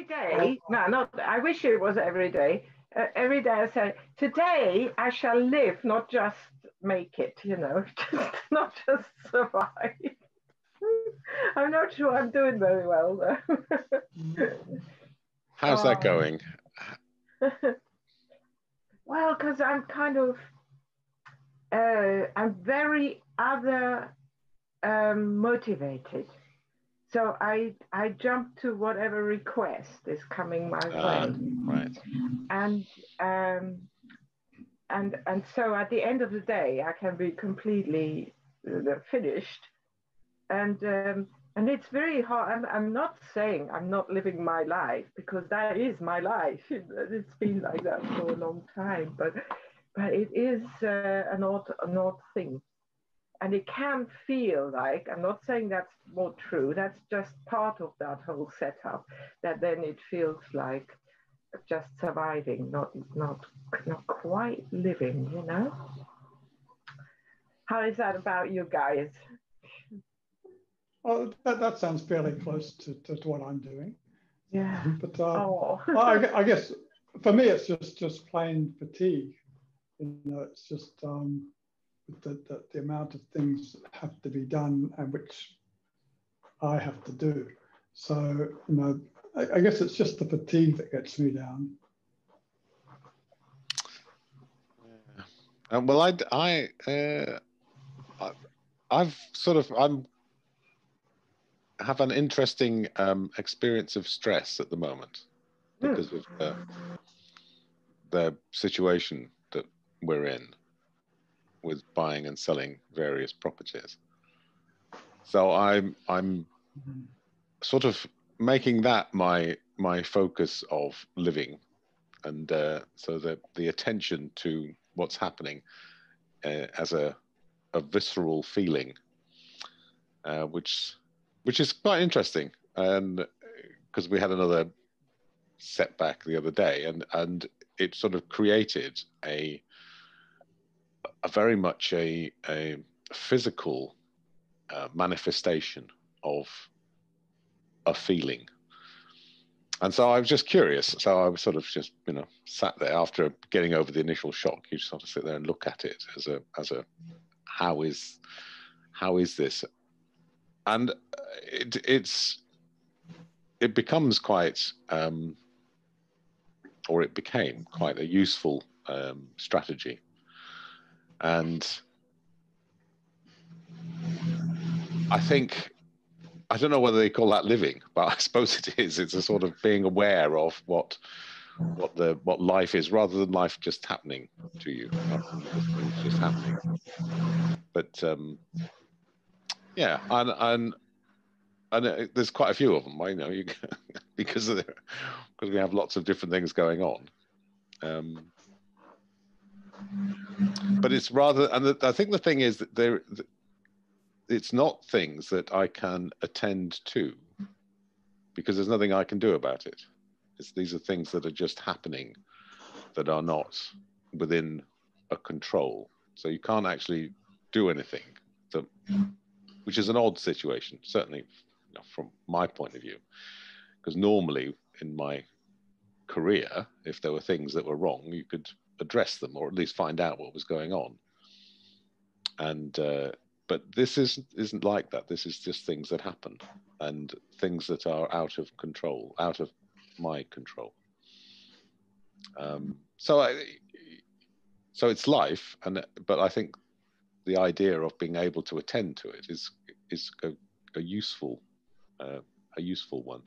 every day, no, not, I wish it was every day. Uh, every day I say, today I shall live, not just make it, you know, just, not just survive. I'm not sure I'm doing very well though. How's that um, going? well, because I'm kind of, uh, I'm very other um, motivated. So I I jump to whatever request is coming my uh, way. Right. And um, and and so at the end of the day, I can be completely uh, finished. And um, and it's very hard. I'm, I'm not saying I'm not living my life because that is my life. It's been like that for a long time, but but it is uh, an odd an odd thing and it can feel like i'm not saying that's more true that's just part of that whole setup that then it feels like just surviving not not not quite living you know? How is that about you guys? Well that, that sounds fairly close to, to, to what i'm doing. Yeah. But uh, oh. I, I guess for me it's just just plain fatigue. You know it's just um the, the, the amount of things that have to be done and which I have to do. So, you know, I, I guess it's just the fatigue that gets me down. Um, well, I, I, uh, I've sort of, I'm have an interesting um, experience of stress at the moment because of uh, the situation that we're in with buying and selling various properties. So I'm I'm sort of making that my my focus of living, and uh, so that the attention to what's happening uh, as a a visceral feeling, uh, which which is quite interesting, and because we had another setback the other day, and and it sort of created a a very much a, a physical uh, manifestation of a feeling. And so I was just curious. So I was sort of just, you know, sat there after getting over the initial shock. You just sort of sit there and look at it as a, as a, how is, how is this? And it, it's, it becomes quite, um, or it became quite a useful um, strategy and I think I don't know whether they call that living, but I suppose it is. It's a sort of being aware of what what the what life is, rather than life just happening to you, just happening. But um, yeah, and and and uh, there's quite a few of them. I know you because the, because we have lots of different things going on. Um, but it's rather, and the, I think the thing is that there, it's not things that I can attend to because there's nothing I can do about it. It's, these are things that are just happening that are not within a control. So you can't actually do anything, which is an odd situation, certainly from my point of view. Because normally in my career, if there were things that were wrong, you could address them or at least find out what was going on. And uh, but this isn't isn't like that. This is just things that happen and things that are out of control, out of my control. Um, so I, so it's life, and but I think the idea of being able to attend to it is is a, a useful uh, a useful one.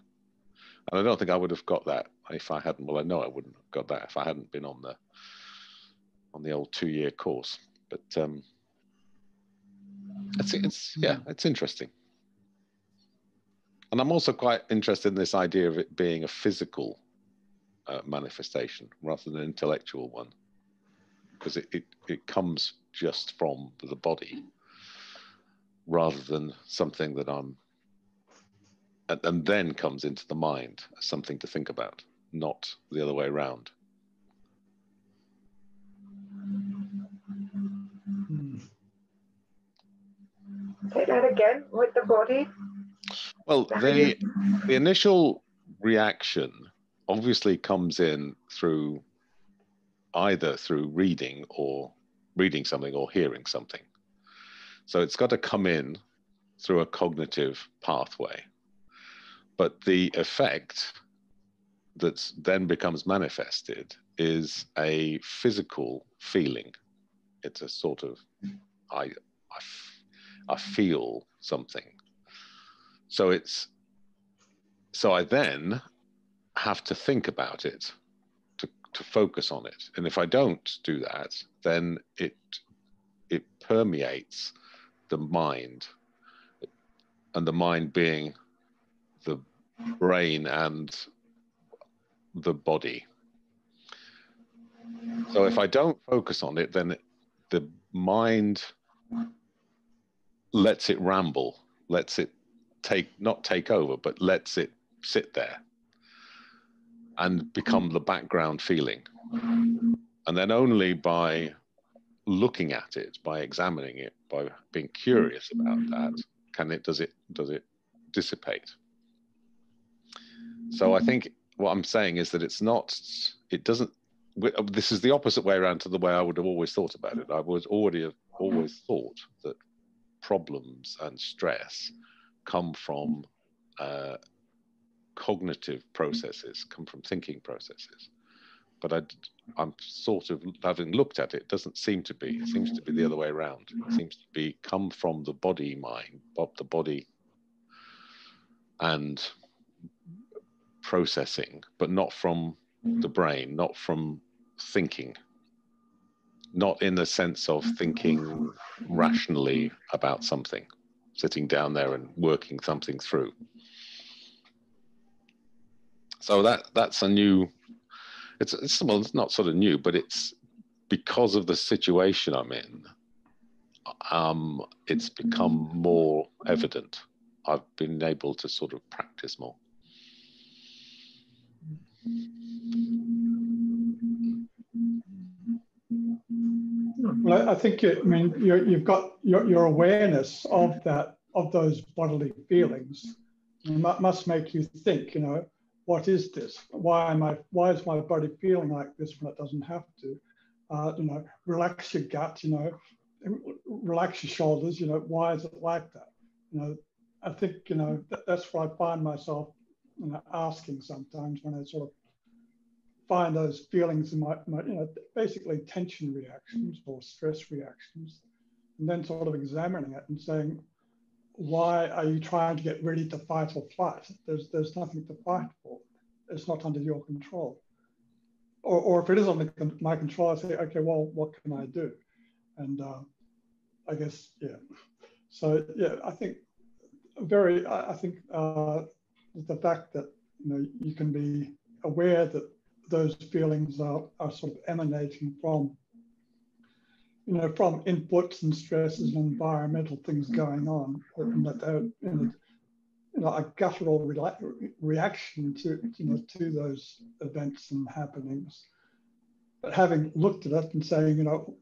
And I don't think I would have got that if I hadn't. Well, I know I wouldn't have got that if I hadn't been on the on the old two-year course. But um, it's it's yeah, it's interesting. And I'm also quite interested in this idea of it being a physical uh, manifestation rather than an intellectual one, because it, it, it comes just from the body rather than something that I'm, and, and then comes into the mind as something to think about, not the other way around. Say that again with the body. Well, the the initial reaction obviously comes in through either through reading or reading something or hearing something. So it's got to come in through a cognitive pathway. But the effect that then becomes manifested is a physical feeling. It's a sort of, I, I, I feel something. So it's, so I then have to think about it, to, to focus on it. And if I don't do that, then it, it permeates the mind, and the mind being the brain and the body. So if I don't focus on it, then the mind lets it ramble, lets it take, not take over, but lets it sit there and become the background feeling. And then only by looking at it, by examining it, by being curious about that, can it does it does it dissipate. So I think what I'm saying is that it's not, it doesn't, this is the opposite way around to the way I would have always thought about it. I was already have always thought that problems and stress come from uh, cognitive processes, come from thinking processes. But I, am sort of having looked at it, doesn't seem to be. It seems to be the other way around. It seems to be come from the body mind, the body and processing, but not from the brain, not from thinking, not in the sense of thinking rationally about something, sitting down there and working something through. So that that's a new. It's it's well, it's not sort of new, but it's because of the situation I'm in. Um, it's become more evident. I've been able to sort of practice more. Well, I think you, I mean you have got your, your awareness of that of those bodily feelings must make you think. You know, what is this? Why am I? Why is my body feeling like this when it doesn't have to? Uh, you know, relax your gut. You know, relax your shoulders. You know, why is it like that? You know, I think you know that, that's what I find myself you know, asking sometimes when I sort of find those feelings in my, my, you know, basically tension reactions or stress reactions, and then sort of examining it and saying, why are you trying to get ready to fight or flight? There's, there's nothing to fight for. It's not under your control. Or, or if it is under my control, I say, okay, well, what can I do? And uh, I guess, yeah. So, yeah, I think very, I, I think uh, the fact that you know you can be aware that those feelings are, are sort of emanating from you know from inputs and stresses and environmental things going on and that they're you know, a guttural re- reaction to you know to those events and happenings but having looked at it and saying you know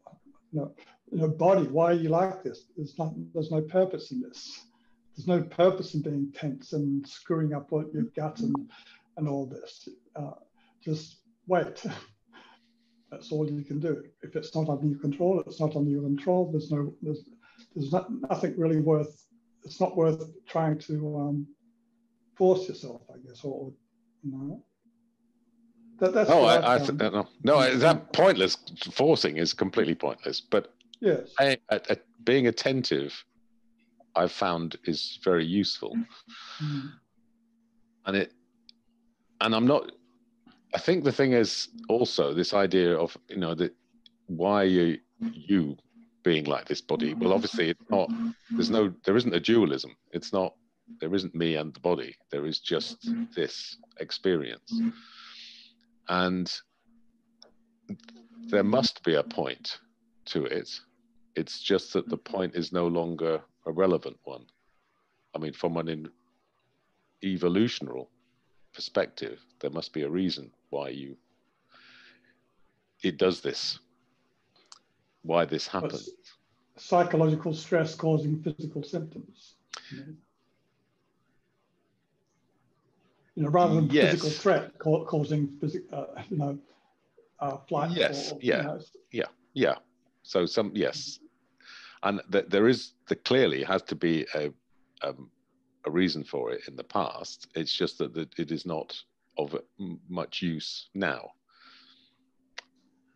you know, you know body why are you like this there's not there's no purpose in this there's no purpose in being tense and screwing up what your gut and, and all this. Uh, just wait. That's all you can do. If it's not under your control, it's not under your control. There's no, there's, there's not, nothing really worth. It's not worth trying to um, force yourself, I guess, or you know. That, that's oh, I, I th- no, no, that pointless forcing is completely pointless. But yes, I, I, being attentive I've found is very useful. Mm. And it, and I'm not. I think the thing is also this idea of you know that why you you being like this body. Well, obviously it's not. There's no. There isn't a dualism. It's not. There isn't me and the body. There is just this experience, and there must be a point to it. It's just that the point is no longer a relevant one. I mean, from an evolutionary perspective, there must be a reason why you it does this, why this happens. Psychological stress causing physical symptoms. you know, rather than Yes. physical threat ca- causing, physic, uh, you know, uh, flight. Yes, or, yeah. You know, Yeah. So some yes, and th- there is there clearly has to be a um, a reason for it in the past. It's just that, that it is not of much use now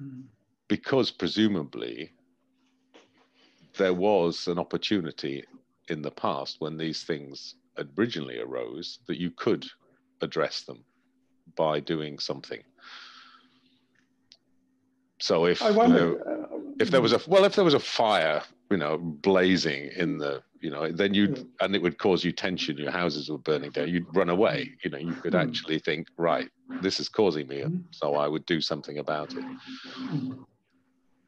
mm, because presumably there was an opportunity in the past when these things originally arose that you could address them by doing something. So if I you know, if there was a well if there was a fire you know blazing in the you know then you'd Yeah. and it would cause you tension your houses were burning down you'd run away you know you could Mm. actually think right this is causing me Mhm. so i would do something about it mm,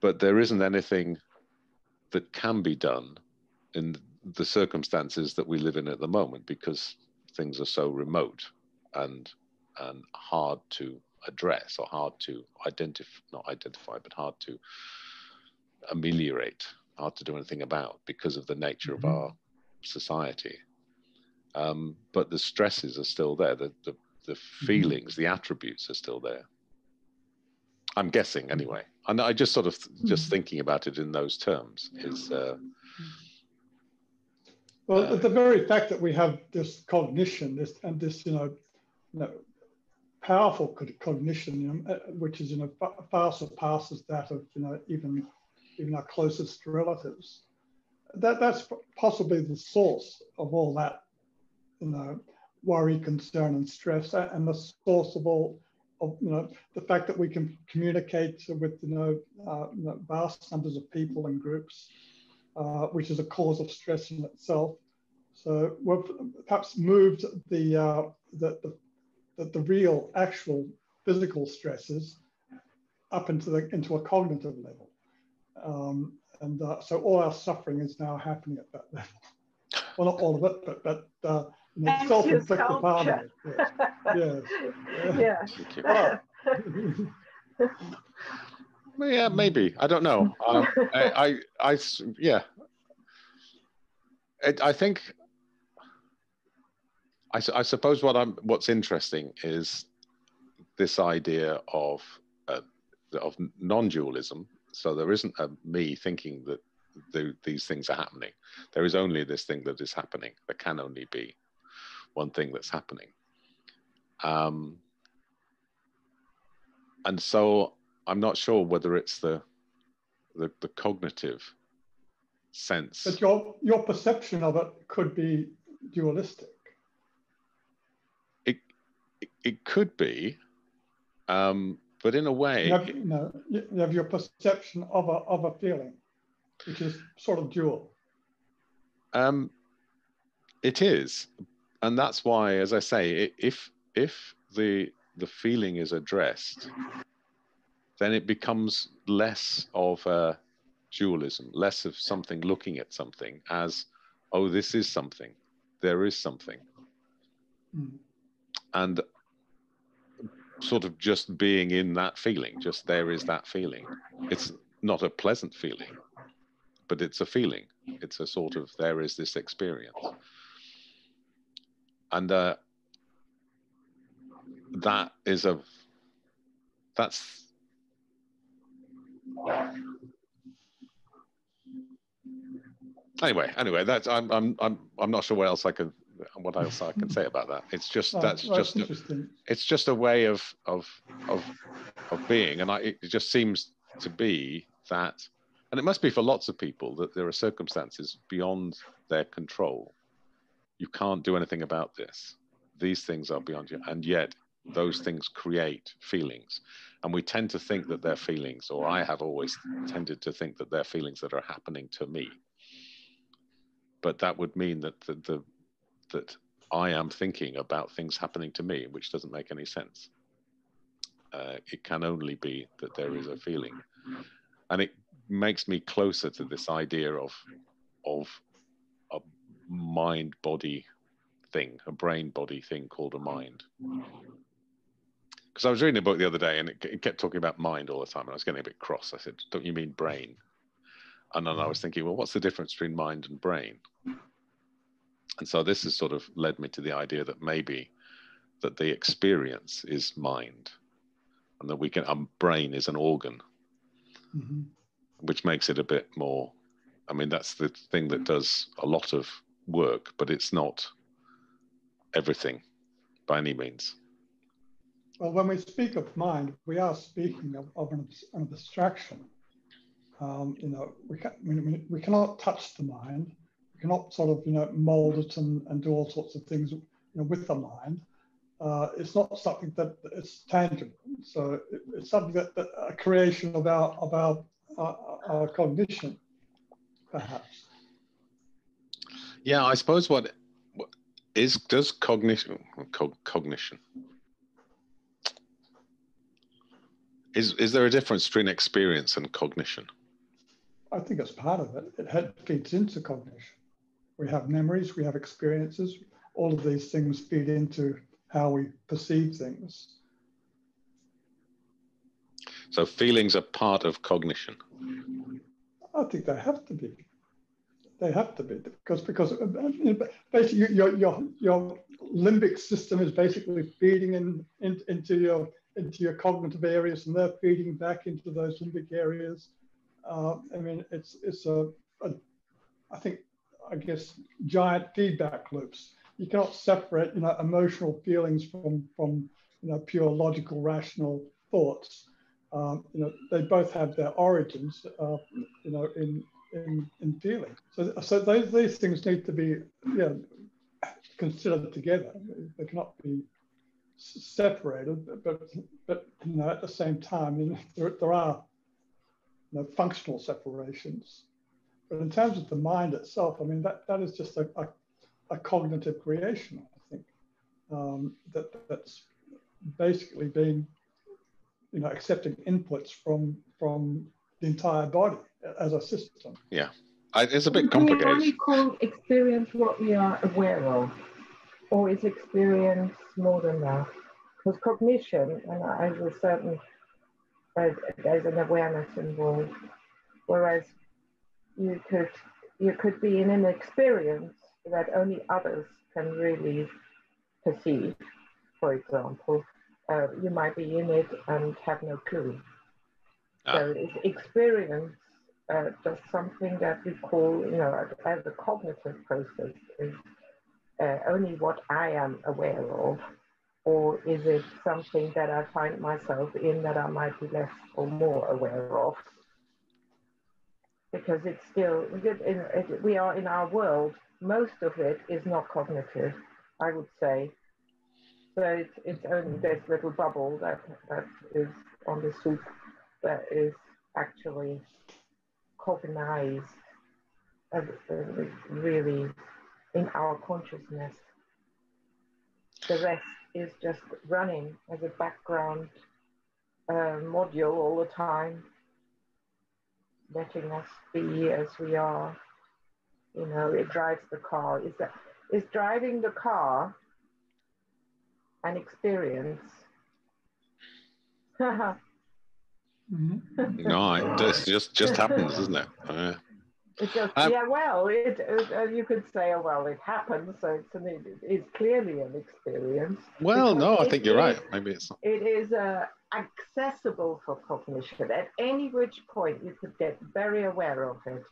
but there isn't anything that can be done in the circumstances that we live in at the moment because things are so remote and and hard to address or hard to identify not identify but hard to ameliorate hard to do anything about because of the nature Mhm. of our society. Um, but the stresses are still there. The, the the feelings the attributes are still there. I'm guessing anyway. And i just sort of just Mhm. thinking about it in those terms is uh, Well, Uh, the very fact that we have this cognition, this and this, you know, you know powerful cognition, you know, uh, which is you know fa- far surpasses that of you know even even our closest relatives. That that's possibly the source of all that, you know, worry, concern, and stress, and the source of all of you know the fact that we can communicate with you know, uh, you know vast numbers of people and groups uh, which is a cause of stress in itself. So we've perhaps moved the, uh, the, the, the, the real, actual physical stresses up into, the, into a cognitive level. Um, and uh, so all our suffering is now happening at that level. Well, not all of it, but, but uh, you know, self-inflicted part of it. Yes. yeah. thank you. Well, Well, yeah maybe i don't know um, I, yeah it, i think I, I suppose what i'm what's interesting is this idea of uh, of non-dualism so there isn't a me thinking that the, these things are happening. There is only this thing that is happening. There can only be one thing that's happening. Um, and so i'm not sure whether it's the the, the cognitive sense. But your, your perception of it could be dualistic. it, it could be um, but in a way You have, you know, you you have your perception of a, of a feeling, which is sort of dual. Um, it is, and that's why, as I say, if if the the feeling is addressed, then it becomes less of a dualism, less of something looking at something as, oh, this is something, there is something, Mm. and sort of just being in that feeling, just there is that feeling. It's not a pleasant feeling, but it's a feeling. It's a sort of there is this experience, and uh, that is a that's anyway. Anyway, that's I'm I'm I'm I'm not sure what else I can what else I can say about that. It's just that's well, just a, it's just a way of of of of being. And I, it just seems to be that and it must be for lots of people that there are circumstances beyond their control. You can't do anything about this. These things are beyond you. And yet those things create feelings. And we tend to think that they're feelings or i have always tended to think that they're feelings that are happening to me. But that would mean that the, the that I am thinking about things happening to me, which doesn't make any sense. Uh, it can only be that there is a feeling, and it makes me closer to this idea of of a mind body thing, a brain body thing called a mind. Because I was reading a book the other day, and it, it kept talking about mind all the time, and I was getting a bit cross. I said, "Don't you mean brain?" And then I was thinking, well, what's the difference between mind and brain? And so this has sort of led me to the idea that maybe that the experience is mind, and that we can our brain is an organ, Mhm. which makes it a bit more. I mean, that's the thing that does a lot of work, but it's not everything by any means. Well, when we speak of mind, we are speaking of, of an, an abstraction. Um, you know, we, can, we- we cannot touch the mind. We cannot sort of, you know, mold it and, and do all sorts of things you know, with the mind. Uh, it's not something that is tangible. So it, it's something that, that a creation of our, of our, our, our cognition, perhaps. Yeah, I suppose what, what is does cognition co- cognition is is there a difference between experience and cognition? I think it's part of it. It feeds into cognition. We have memories, we have experiences. All of these things feed into how we perceive things. So feelings are part of cognition. I think they have to be. They have to be because because basically your your your limbic system is basically feeding in, in into your into your cognitive areas, and they're feeding back into those limbic areas. Uh, I mean, it's it's a, a I think I guess giant feedback loops. You cannot separate you know emotional feelings from from you know pure logical rational thoughts. Um, you know they both have their origins uh, you know in in, in feeling. So so those these things need to be yeah considered together. They cannot be separated, but but you know at the same time you know, there, there are you know, functional separations. But in terms of the mind itself, I mean that that is just a, a, a cognitive creation. I think um, that that's basically being you know accepting inputs from from the entire body as a system. Yeah, I, it's a bit Can we only call experience what we are aware of? Or is experience more than that? Because cognition, and as a certain, uh, there's an awareness involved. Whereas you could, you could be in an experience that only others can really perceive. For example, uh, you might be in it and have no clue. Ah. So is experience uh, just something that we call, you know, as a cognitive process is uh, only what I am aware of, or is it something that I find myself in that I might be less or more aware of? Because it's still, we are in our world, most of it is not cognitive, I would say. So it's, it's only this little bubble that, that is on the soup that is actually cognized as, uh, really in our consciousness. The rest is just running as a background uh, module all the time, letting us be as we are. You know, it drives the car. Is that is driving the car an experience? No, it just just just happens, isn't it? Uh, It just, Um, yeah, well, it, it uh, you could say, oh, well, it happens, so it's an, it, it's clearly an experience. well, no, I think you're right. Maybe it's not. It is uh, accessible for cognition. At any which point, you could get very aware of it.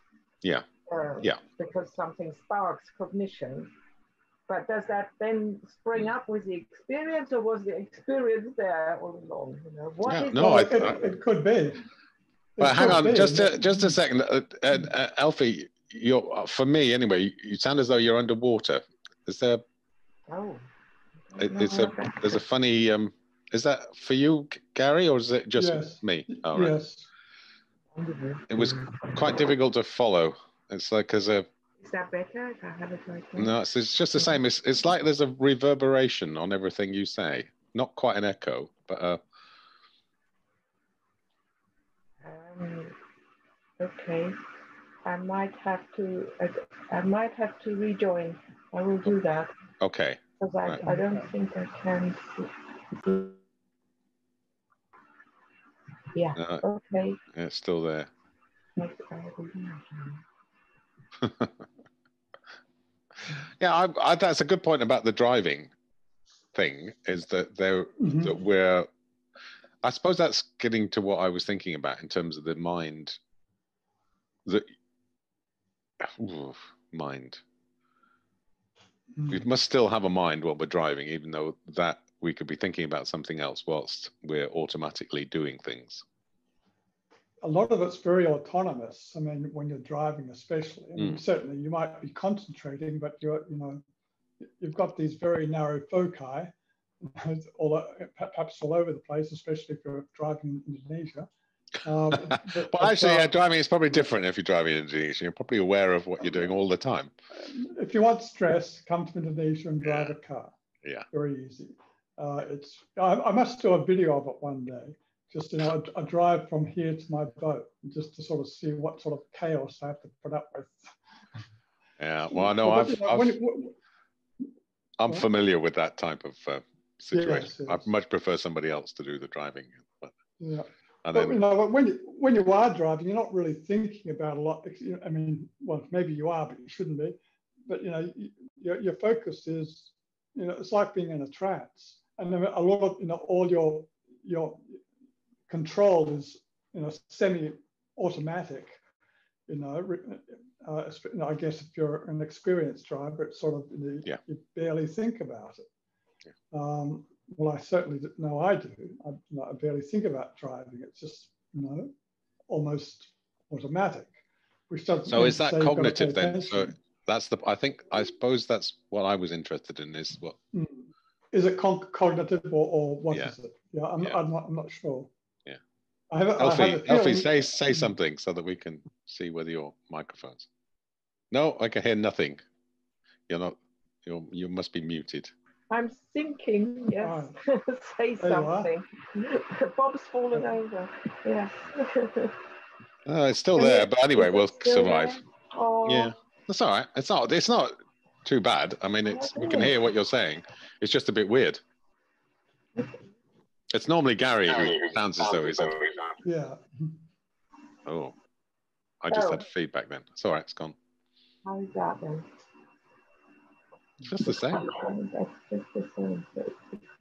Yeah. Uh, Yeah. Because something sparks cognition. But does that then spring up with the experience, or was the experience there all along? You know, what Yeah, is no, it? I- it, it could be. It But hang on, be. just a, just a second, uh, uh, uh, Alfie. You're for me anyway. You, you sound as though you're underwater. Is there? Oh. it- No, It's a. There's a funny. Um, is that for you, Gary, or is it just Yes. me? All right. Yes. It was quite difficult to follow. It's like as a Is that better if I have it like that? no. It's, it's just the same. It's it's like there's a reverberation on everything you say. Not quite an echo, but uh, Um, okay, I might have to. I, I might have to rejoin. I will do that okay. because I, Right. I don't think I can. Yeah. Uh, Okay. it's still there. Next, I will do that. Yeah, I, I, that's a good point about the driving. thing is that there mm-hmm. that we're I suppose that's getting to what I was thinking about in terms of the mind that ooh, mind. Mm. We must still have a mind while we're driving, even though that we could be thinking about something else whilst we're automatically doing things. A lot of it's very autonomous. I mean, when you're driving, especially, and mm. certainly you might be concentrating, but you're, you know, you've got these very narrow foci, all perhaps all over the place, especially if you're driving in Indonesia. Um, but, well, actually, yeah, driving is probably different if you're driving in Indonesia. You're probably aware of what you're doing all the time. If you want stress, come to Indonesia and drive yeah. a car. Yeah. Very easy. Uh, it's I, I, must do a video of it one day. Just you know, a, a drive from here to my boat, just to sort of see what sort of chaos I have to put up with. Yeah. Well, I know I've, you know, I've when, I'm familiar with that type of uh, situation. Yes, yes. I much prefer somebody else to do the driving. But, yeah. And but, then, you know, when you when you are driving, you're not really thinking about a lot. I mean, well, maybe you are, but you shouldn't be. But you know, your, your focus is, you know, it's like being in a trance, and a lot of you know all your your control is you know semi-automatic. You know, uh, you know, I guess if you're an experienced driver, it's sort of you, yeah. you barely think about it. Yeah. Um, well, I certainly know I do. I, you know, I barely think about driving. It's just, you know, almost automatic. Which doesn't so is that cognitive then? So that's the. I think I suppose that's what I was interested in. Is what mm. Is it con- cognitive or, or what yeah. is it? Yeah, I'm, yeah. I'm, not, I'm not sure. Yeah. I have, Elfie, I have Elfie, say say mm. something so that we can see whether your microphones. No, I can hear nothing. You're not. You you must be muted. I'm thinking, yes. Oh. Say something. Bob's fallen over. Yes. uh, it's still there, but anyway, we'll survive. Oh. Yeah, that's all right. It's not. It's not too bad. I mean, it's we can hear what you're saying. It's just a bit weird. It's normally Gary who sounds as though he's. Yeah. Oh, I just oh. had feedback then. It's all right. It's gone. How is that then? Just the same.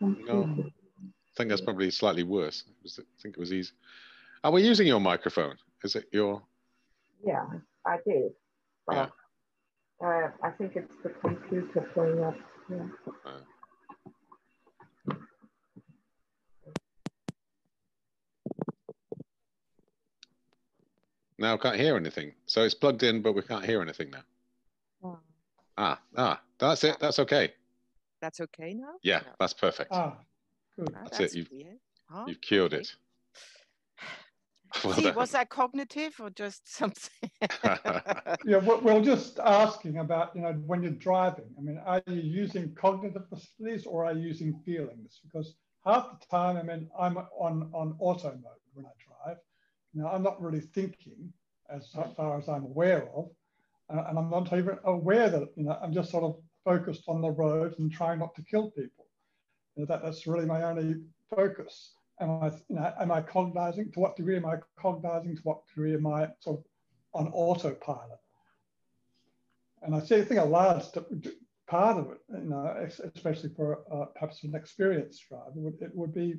No, I think that's probably slightly worse. I think it was easy. Are we using your microphone? Is it your? Yeah, I did. yeah. I think it's the computer playing up. Yeah. Uh. Now I can't hear anything. So it's plugged in, but we can't hear anything now. Oh. Ah, ah, that's it. That's okay. That's okay now? Yeah, that's perfect. Ah, good. Ah, that's, that's, it. You've, oh, you've cured okay. it. Well See, was that cognitive or just something? yeah, we're just asking about, you know, when you're driving, I mean, are you using cognitive facilities or are you using feelings? Because half the time, I mean, I'm on, on auto mode when I drive. You know, I'm not really thinking as far as I'm aware of and I'm not even aware that you know I'm just sort of focused on the road and trying not to kill people. You know, that, that's really my only focus. Am I, you know, am I cognizing? To what degree am I cognizing? To what degree am I sort of on autopilot? And I think a large part of it, you know, especially for uh, perhaps an experienced driver, would, it would be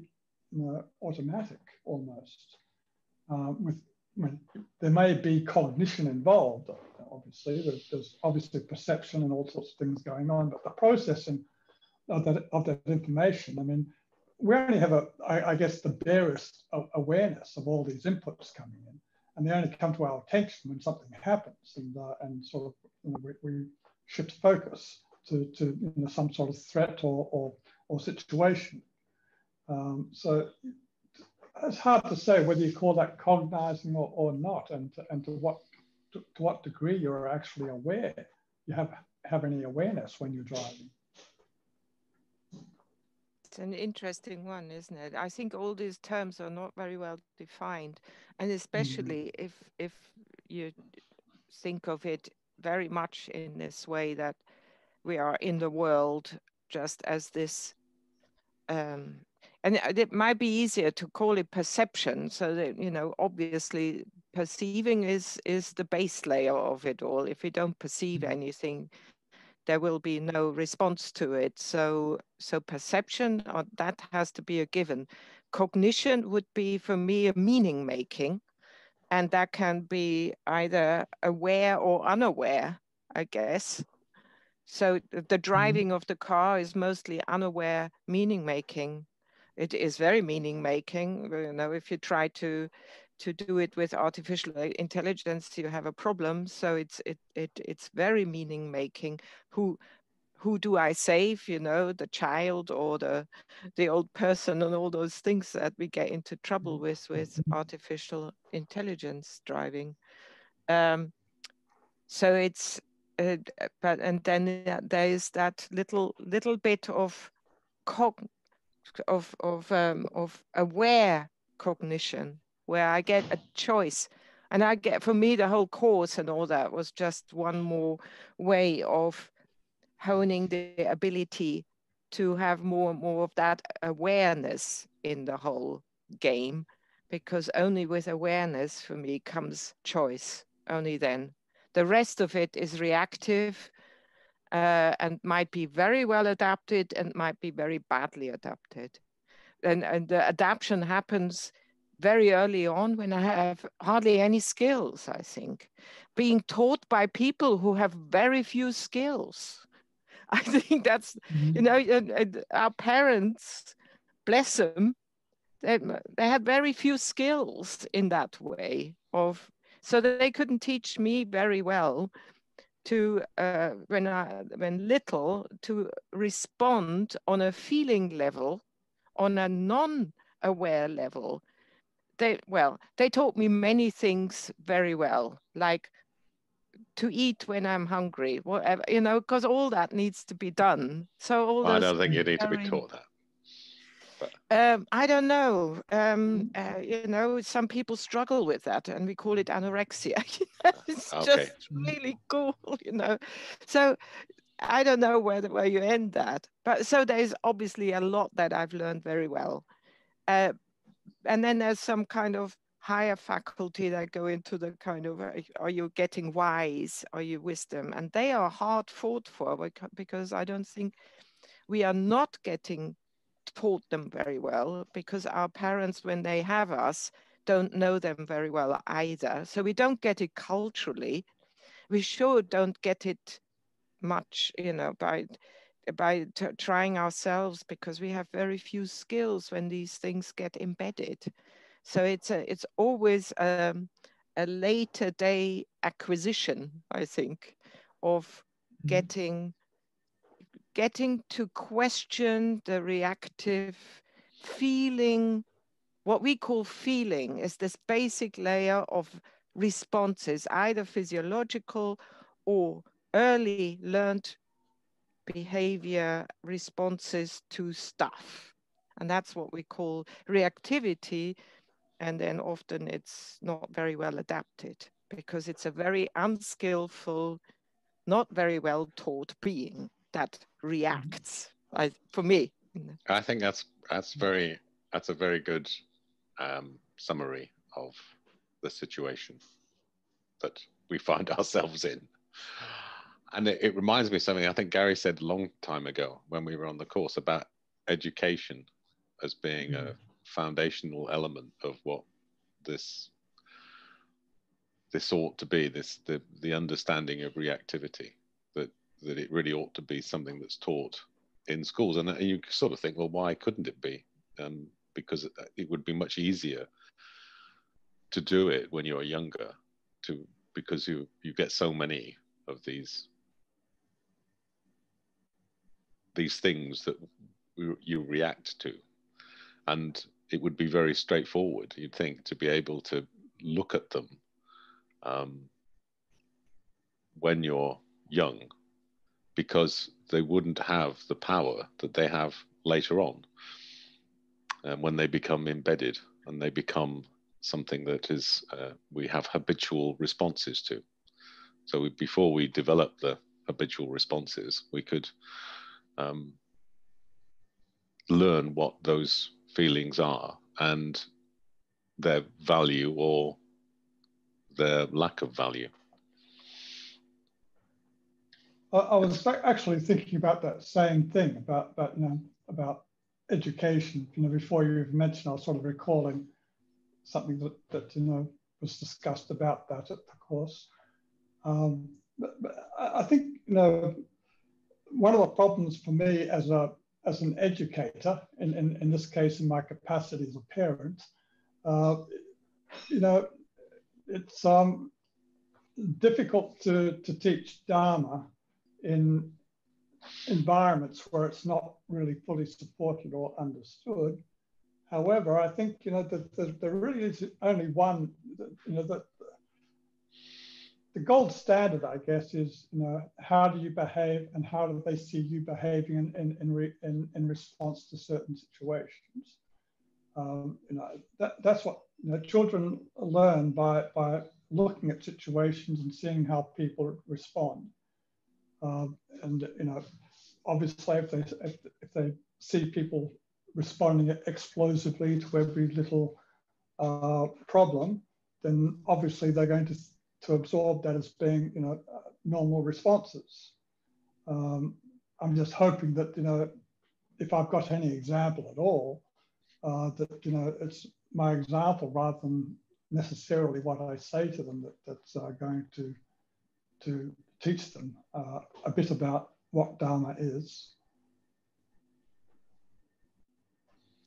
you know, automatic almost. Um, with, there may be cognition involved, obviously. There's, there's, obviously perception and all sorts of things going on, but the processing of that, of that information, I mean, we only have, a, I, I guess, the barest awareness of all these inputs coming in, and they only come to our attention when something happens, and, uh, and sort of you know, we, we shift focus to, to you know, some sort of threat or, or, or situation. Um, so it's hard to say whether you call that cognizing or, or not, and to, and to what to, to what degree you're actually aware, you have, have any awareness when you're driving. It's an interesting one, isn't it? I think all these terms are not very well defined, and especially mm. if if you think of it very much in this way that we are in the world just as this um, and it might be easier to call it perception so that you know obviously perceiving is is the base layer of it all if you don't perceive mm-hmm. anything there will be no response to it. So, so perception uh, that has to be a given. Cognition would be for me a meaning making, and that can be either aware or unaware, I guess. So the mm-hmm. driving of the car is mostly unaware meaning making. It is very meaning making. You know, if you try to to do it with artificial intelligence, you have a problem. So it's it it it's very meaning making. Who who do I save? You know, the child or the the old person and all those things that we get into trouble with with artificial intelligence driving. Um, so it's uh, but and then there is that little little bit of cog of of um, of aware cognition where I get a choice. And I get, for me, the whole course and all that was just one more way of honing the ability to have more and more of that awareness in the whole game, because only with awareness for me comes choice, only then. The rest of it is reactive uh, and might be very well adapted and might be very badly adapted. And, and the adaptation happens very early on when I have hardly any skills, I think. Being taught by people who have very few skills. I think that's, mm-hmm. you know, our parents, bless them, they, they had very few skills in that way of, so that they couldn't teach me very well to uh, when I when little to respond on a feeling level, on a non-aware level they well they taught me many things very well like to eat when i'm hungry whatever you know because all that needs to be done so all i don't think you need very, to be taught that um, I don't know. Um, uh, you know, some people struggle with that, and we call it anorexia. it's okay. just really cool, you know. So I don't know where where you end that, but so there's obviously a lot that I've learned very well. Uh, and then there's some kind of higher faculty that go into the kind of uh, are you getting wise? Are you wisdom? And they are hard fought for because i don't think we are not getting taught them very well because our parents when they have us don't know them very well either. So we don't get it culturally. We sure don't get it much you know by by trying ourselves because we have very few skills when these things get embedded. So it's a, it's always um, a later day acquisition, I think, of mm-hmm. getting getting to question the reactive feeling. What we call feeling is this basic layer of responses, either physiological or early learned behavior responses to stuff. And that's what we call reactivity. And then often it's not very well adapted because it's a very unskillful, not very well taught being that reacts. I, for me, I think that's that's very that's a very good um, summary of the situation that we find ourselves in and it, it, reminds me of something I think Gary said a long time ago when we were on the course about education as being mm. a foundational element of what this this ought to be this the the understanding of reactivity that that it really ought to be something that's taught in schools and you sort of think well why couldn't it be um, because it would be much easier to do it when you're younger to because you you get so many of these these things that you react to. And it would be very straightforward, you'd think, to be able to look at them um, when you're young, because they wouldn't have the power that they have later on um, when they become embedded and they become something that is uh, we have habitual responses to. So we, before we develop the habitual responses, we could um, learn what those feelings are and their value or their lack of value. I, was actually thinking about that same thing about, about, you know, about education. You know, before you even mentioned, I was sort of recalling something that, that you know, was discussed about that at the course. Um, but, but I think, you know, one of the problems for me as a as an educator, in, in, in this case, in my capacity as a parent, uh, you know, it's um, difficult to, to teach Dharma in environments where it's not really fully supported or understood. However, I think you know that there, there really is only one. You know that the gold standard, I guess, is you know how do you behave and how do they see you behaving in in in, re, in, in, response to certain situations. Um, you know that that's what you know, children learn by by looking at situations and seeing how people respond. Um, and you know, obviously, if they if, if they see people responding explosively to every little uh, problem, then obviously they're going to to absorb that as being you know normal responses. Um, I'm just hoping that you know if I've got any example at all, uh, that you know it's my example rather than necessarily what I say to them that, that's uh, going to to teach them uh, a bit about what Dharma is.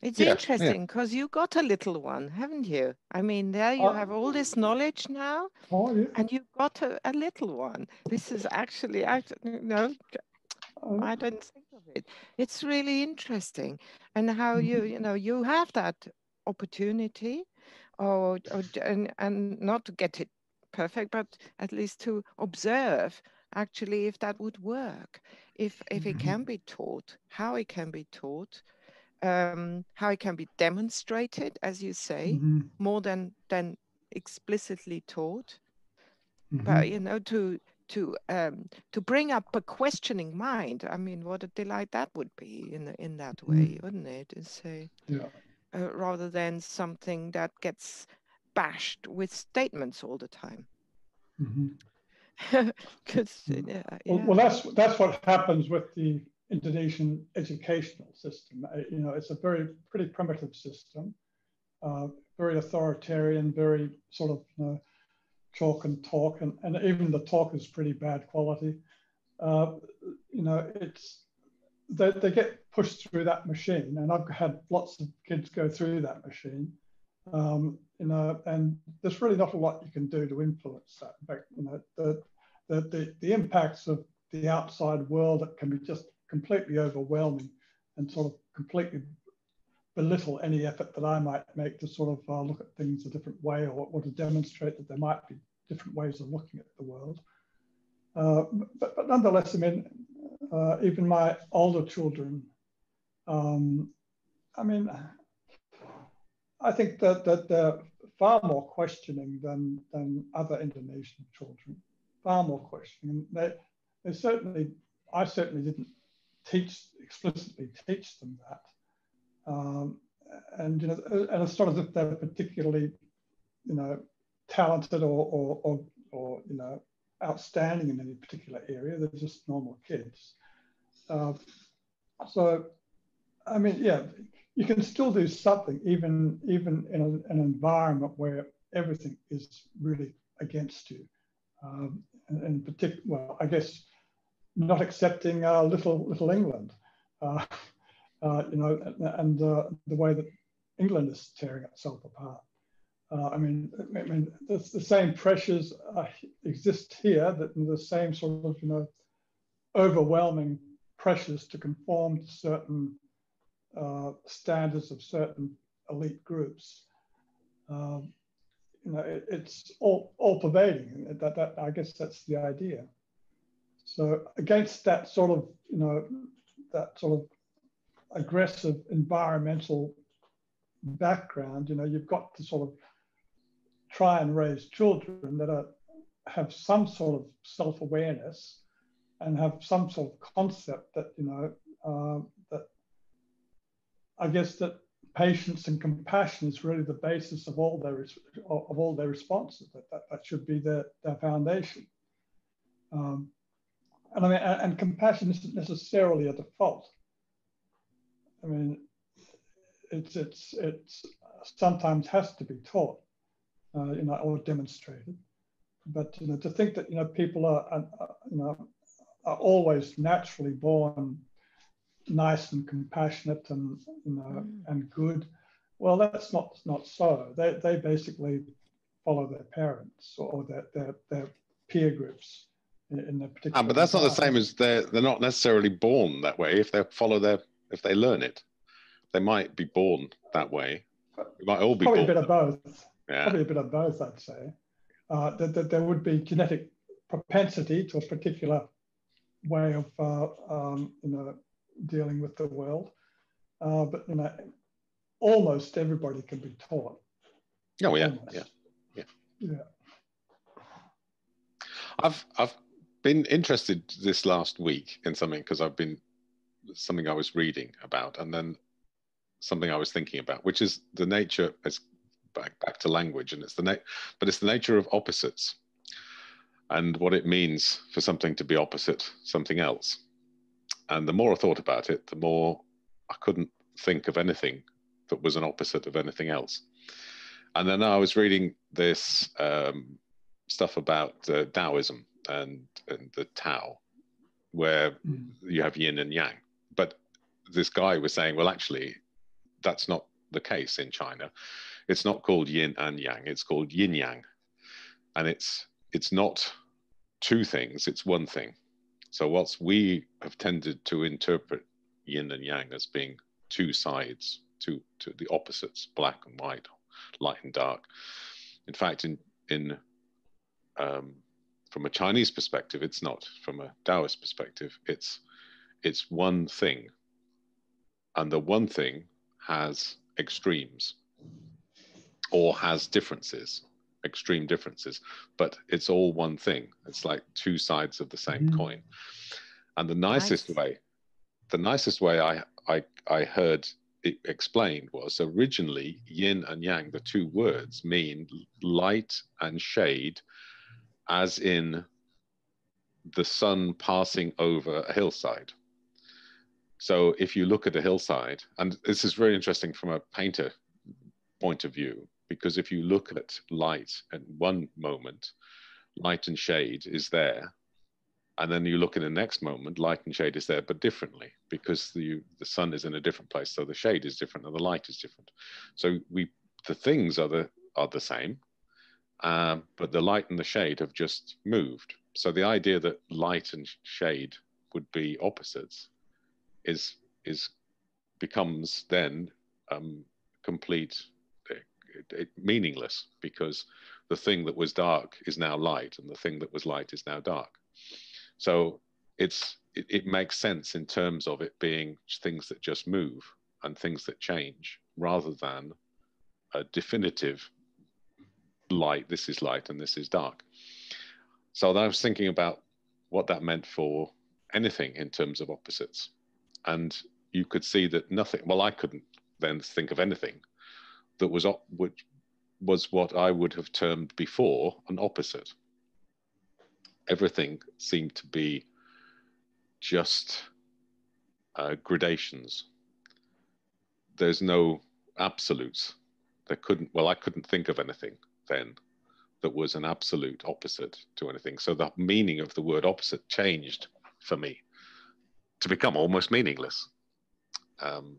It's yeah, interesting because yeah. you got a little one, haven't you? I mean, there you uh, have all this knowledge now, oh, yeah. and you got a, a, little one. This is actually, I you know, I didn't think of it. It's really interesting, and how mm -hmm. you, you know, you have that opportunity, or, or and, and not to get it perfect, but at least to observe actually if that would work, if if mm -hmm. it can be taught, how it can be taught um, how it can be demonstrated, as you say, mm-hmm. more than than explicitly taught. Mm-hmm. But you know, to to um, to bring up a questioning mind. I mean, what a delight that would be in in that mm-hmm. way, mm-hmm. wouldn't it? To say, yeah. Uh, rather than something that gets bashed with statements all the time. Because mm-hmm. yeah, yeah. well, well, that's that's what happens with the Indonesian educational system. Uh, you know, it's a very pretty primitive system, uh, very authoritarian, very sort of you know, chalk and talk, and, and even the talk is pretty bad quality. Uh, you know, it's they, they get pushed through that machine, and I've had lots of kids go through that machine. Um, you know, and there's really not a lot you can do to influence that. In fact, you know, the the, the, the impacts of the outside world can be just completely overwhelming and sort of completely belittle any effort that I might make to sort of uh, look at things a different way or, or, to demonstrate that there might be different ways of looking at the world. Uh, but, but, nonetheless, I mean, uh, even my older children, um, I mean, I think that, that they're far more questioning than, than other Indonesian children, far more questioning. They, they certainly, I certainly didn't teach explicitly teach them that. Um, and you know, and it's not as if they're particularly, you know, talented or or, or, or you know outstanding in any particular area. They're just normal kids. Uh, so, I mean, yeah, you can still do something even even in a, an environment where everything is really against you. Um, and, and particular, well, I guess not accepting uh, little little England, uh, uh, you know, and uh, the way that England is tearing itself apart. Uh, I mean, I mean, the same pressures exist here. That the same sort of you know, overwhelming pressures to conform to certain standards of certain elite groups. Um, you know, it, it's all all pervading. That, that I guess that's the idea. So against that sort of, you know, that sort of aggressive environmental background, you know, you've got to sort of try and raise children that are, have some sort of self-awareness and have some sort of concept that, you know, uh, that I guess that patience and compassion is really the basis of all their of all their responses. That that, that should be their, their foundation. Um, and I mean, and compassion isn't necessarily a default. I mean, it's it's it's sometimes has to be taught, uh, you know, or demonstrated. But you know, to think that you know people are, are you know are always naturally born nice and compassionate and you know mm. and good, well, that's not not so. They they basically follow their parents or their their, their peer groups in, a particular. Ah, but that's not the same as they're they're not necessarily born that way. If they follow their if they learn it, they might be born that way. We might all be probably a bit of both. Yeah. Probably a bit of both, I'd say. Uh, that, that there would be genetic propensity to a particular way of uh, um, you know dealing with the world, uh, but you know almost everybody can be taught. Oh yeah, almost. yeah, yeah, yeah. I've I've been interested this last week in something because I've been something I was reading about, and then something I was thinking about, which is the nature. It's back back to language, and it's the na- but it's the nature of opposites, and what it means for something to be opposite something else. And the more I thought about it, the more I couldn't think of anything that was an opposite of anything else. And then I was reading this um, stuff about uh, Taoism and, and the Tao, where mm. you have yin and yang. But this guy was saying, well, actually, that's not the case in China. It's not called yin and yang. It's called yin yang, and it's it's not two things. It's one thing. So whilst we have tended to interpret yin and yang as being two sides, two to the opposites, black and white, light and dark. In fact, in in um, from a Chinese perspective, it's not. From a Taoist perspective, it's it's one thing, and the one thing has extremes or has differences, extreme differences, but it's all one thing. It's like two sides of the same mm-hmm. coin. And the nicest nice. way, the nicest way I, I, I heard it explained was originally yin and yang, the two words mean light and shade, as in the sun passing over a hillside. So if you look at a hillside, and this is very interesting from a painter point of view, because if you look at light at one moment, light and shade is there. And then you look in the next moment, light and shade is there, but differently because the, the sun is in a different place. So the shade is different and the light is different. So we, the things are the, are the same, um, but the light and the shade have just moved. So the idea that light and shade would be opposites is is becomes then um, complete meaningless because the thing that was dark is now light and the thing that was light is now dark so it's it, it makes sense in terms of it being things that just move and things that change rather than a definitive light this is light and this is dark so i was thinking about what that meant for anything in terms of opposites and you could see that nothing. Well, I couldn't then think of anything that was op- which was what I would have termed before an opposite. Everything seemed to be just uh, gradations. There's no absolutes. There couldn't. Well, I couldn't think of anything then that was an absolute opposite to anything. So the meaning of the word opposite changed for me to become almost meaningless. Um,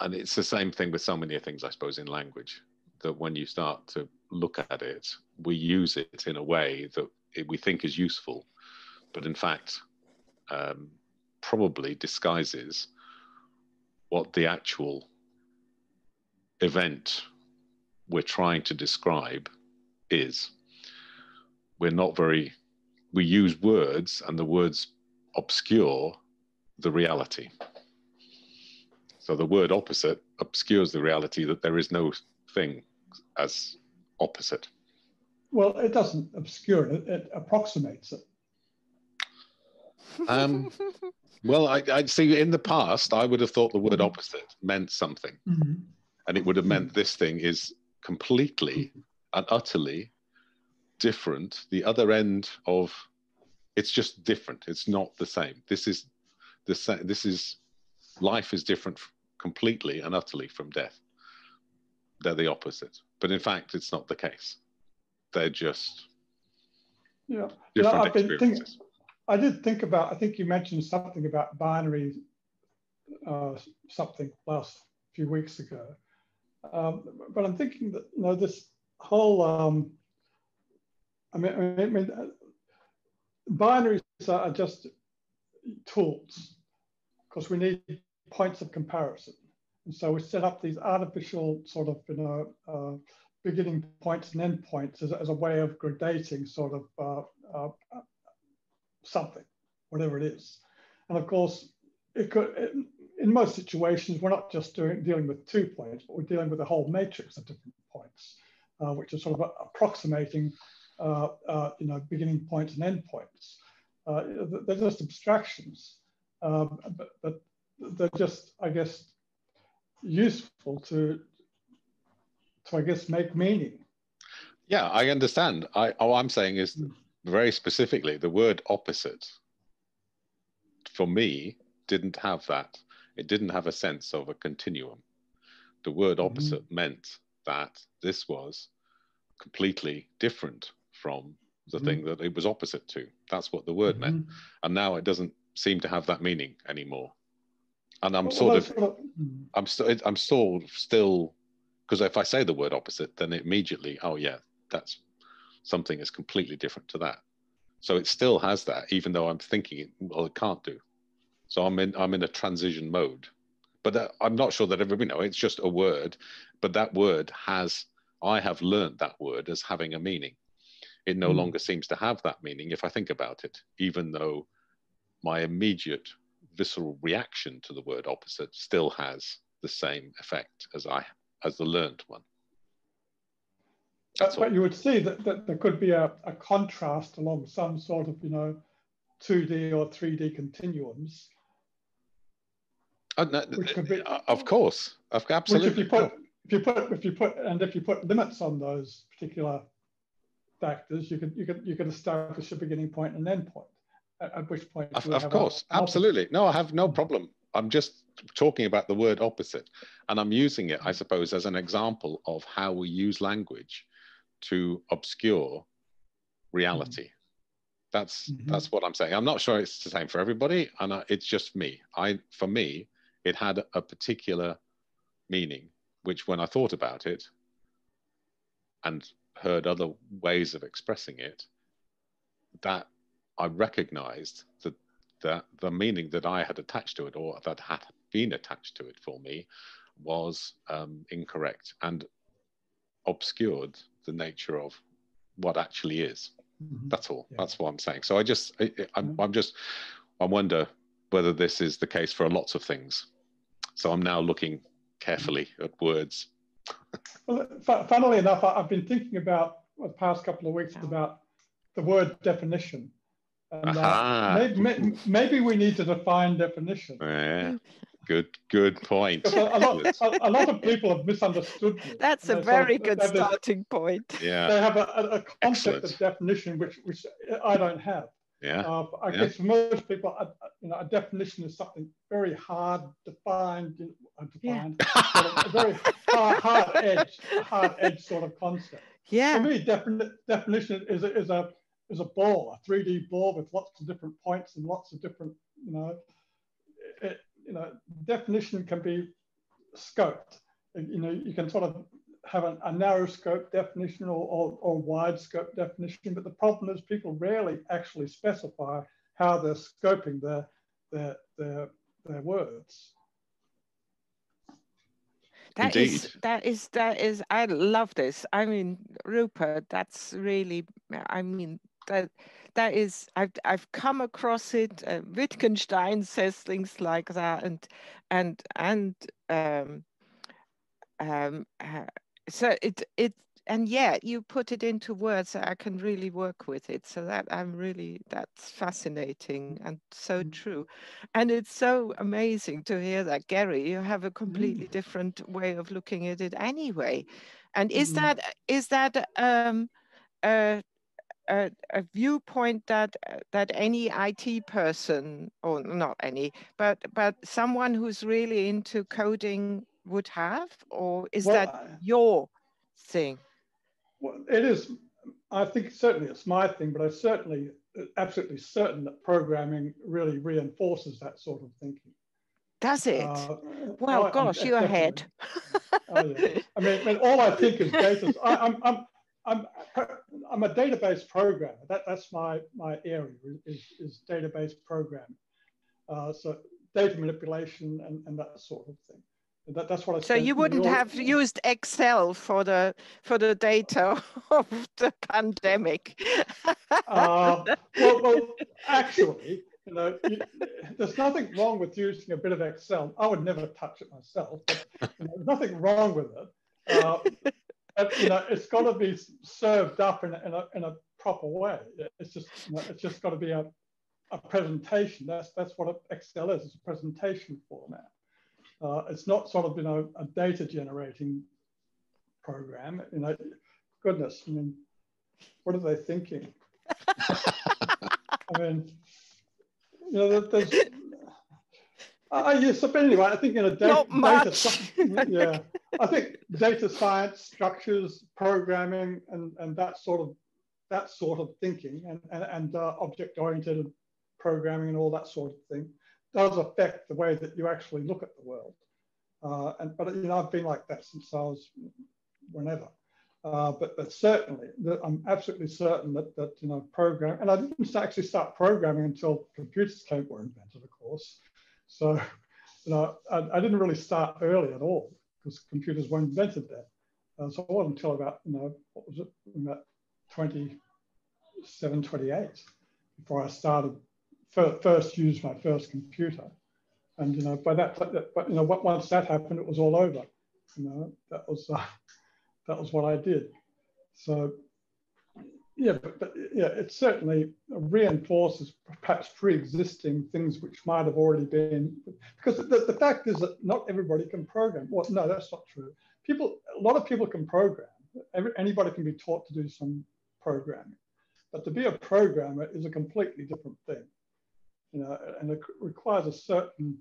and it's the same thing with so many things, I suppose, in language, that when you start to look at it, we use it in a way that it, we think is useful, but in fact, um, probably disguises what the actual event we're trying to describe is. We're not very, we use words, and the words obscure the reality. So the word opposite obscures the reality that there is no thing as opposite. Well, it doesn't obscure it, it approximates it. Um, well, I, I see in the past, I would have thought the word opposite meant something. Mm-hmm. And it would have meant this thing is completely and utterly different, the other end of It's just different. It's not the same. This is the same. This is life is different completely and utterly from death. They're the opposite. But in fact, it's not the case. They're just yeah. different You know, I've been experiences. thinking, I did think about, I think you mentioned something about binary uh, something last few weeks ago. Um, but I'm thinking that, you know, this whole, um, I mean, I mean, uh, binaries are just tools because we need points of comparison. And so we set up these artificial sort of, you know, uh, beginning points and end points as, as a way of gradating sort of uh, uh, something, whatever it is. And of course, it could, in most situations, we're not just doing, dealing with two points, but we're dealing with a whole matrix of different points, uh, which are sort of approximating, uh, uh, you know, beginning points and end points. Uh, they're just abstractions, um, but, but they're just, I guess, useful to, to I guess, make meaning. Yeah, I understand. I all I'm saying is Mm. very specifically the word opposite for me didn't have that. It didn't have a sense of a continuum. The word Mhm. opposite meant that this was completely different from the Mhm. thing that it was opposite to. That's what the word meant. Mhm. And now it doesn't seem to have that meaning anymore. And I'm Well, sort that's of sort mm. I'm still I'm still still because if I say the word opposite, then immediately, oh yeah, that's something is completely different to that. So it still has that, even though I'm thinking well, it can't do. So I'm in I'm in a transition mode, but that, I'm not sure that everybody know it's just a word, but that word has I have learned that word as having a meaning. It no Mm. longer seems to have that meaning if I think about it, even though my immediate visceral reaction to the word opposite still has the same effect as I as the learned one. But, That's all. but you would see that, that there could be a, a contrast along some sort of, you know, 2D or 3D continuums, Uh, no, be- uh, of course, of, which if absolutely. you put, if you put, if you put, and if you put limits on those particular factors, you could, you could, you could establish a beginning point and end point, at, at which point. Of, of course, absolutely. No, I have no Mm. problem. I'm just talking about the word opposite, and I'm using it, I suppose, as an example of how we use language to obscure reality. That's Mhm. that's what I'm saying. I'm not sure it's the same for everybody, and I, it's just me. I, for me, it had a particular meaning, which when I thought about it, and heard other ways of expressing it, that I recognized that that the meaning that I had attached to it or that had been attached to it for me was um, incorrect and obscured the nature of what actually is. Mhm. That's all. Yeah. That's what I'm saying. So I just, I, I'm, Yeah. I'm just, I wonder whether this is the case for lots of things. So I'm now looking carefully at words. Well, funnily enough, I- I've been thinking about the past couple of weeks about the word definition. And uh, maybe, maybe we need to define definition. Yeah. Good, good point. A, a lot, a, a lot of people have misunderstood me. That's a And they sort very good they- they- starting point. Yeah, They have a, a- a concept Excellent. of definition which, which I don't have. Yeah, Uh, I Yeah. guess for most people, a, a- you know, a definition is something very hard defined, you know, uh, Yeah. sort of a very hard, hard edge, hard edge sort of concept. Yeah. For me, defini- definition is a, is a is a ball, a 3D ball with lots of different points and lots of different, you know, it, you know, definition can be scoped. You know, you can sort of have a, a narrow scope definition or, or, or wide scope definition, but the problem is people rarely actually specify how they're scoping their their their, their words. that is Indeed. that is that is. I love this. I mean, Rupert, that's really. I mean that that is. I've I've come across it. Uh, Wittgenstein says things like that, and and and um, um, uh, so it it and yeah, you put it into words that I can really work with it. So that I'm really that's fascinating and so Mm. true, and it's so amazing to hear that Gary. You have a completely different way of looking at it anyway, and is Mm. that is that um, uh, a, a viewpoint that that any IT person, or not any, but but someone who's really into coding would have, or is well, that your thing? Well, it is. I think certainly it's my thing, but I'm certainly absolutely certain that programming really reinforces that sort of thinking. Does it? Uh, well, oh, gosh, you're ahead. oh, yeah. I mean, I mean, all I think is data. I, I'm, I'm, I'm, I'm a database programmer. That, that's my, my area is, is database programming. Uh, so data manipulation and, and that sort of thing. That, that's what I. So you wouldn't have used Excel for the for the data of the pandemic. uh, well, well, actually, you know, you, there's nothing wrong with using a bit of Excel. I would never touch it myself, but you know, there's nothing wrong with it. Uh, but, you know, it's got to be served up in a, in a, in a proper way. It's just, you know, it's just got to be a, a presentation. That's that's what Excel is. It's a presentation format. Uh, it's not sort of you know a data generating program. You know, goodness, I mean, what are they thinking? I mean, you know, there's. Uh, yes, but anyway, I think in a data, data yeah, I think data science, structures, programming, and and that sort of that sort of thinking, and and, and uh, object-oriented programming and all that sort of thing does affect the way that you actually look at the world. Uh, and but you know, I've been like that since I was whenever. Uh, but, but certainly, I'm absolutely certain that, that you know program, and I didn't actually start programming until computers came were invented, of course. So, you know, I, I didn't really start early at all because computers weren't invented then. Uh, so it wasn't until about you know what was it about 27, 28 before I started first used my first computer. And you know, by that, but you know, what once that happened, it was all over. You know, that was uh, that was what I did. So yeah, but, but, yeah, it certainly reinforces perhaps pre-existing things which might have already been. Because the, the fact is that not everybody can program. Well, no, that's not true. People, a lot of people can program. Every, anybody can be taught to do some programming, but to be a programmer is a completely different thing you know, and it requires a certain,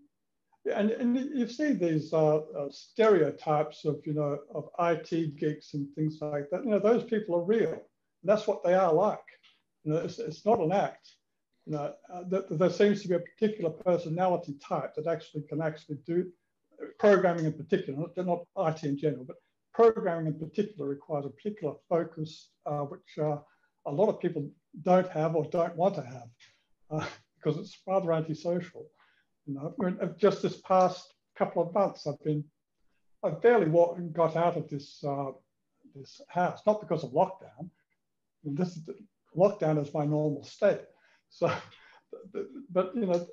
and, and you see these uh, uh, stereotypes of, you know, of IT geeks and things like that. You know, those people are real. And that's what they are like. You know, it's, it's not an act. You know, uh, there seems to be a particular personality type that actually can actually do programming in particular, not, not IT in general, but programming in particular requires a particular focus, uh, which uh, a lot of people don't have or don't want to have. Uh, because it's rather antisocial. You know, just this past couple of months, I've been, I've barely walked, and got out of this uh, this house, not because of lockdown. This is, lockdown is my normal state. So, but you know,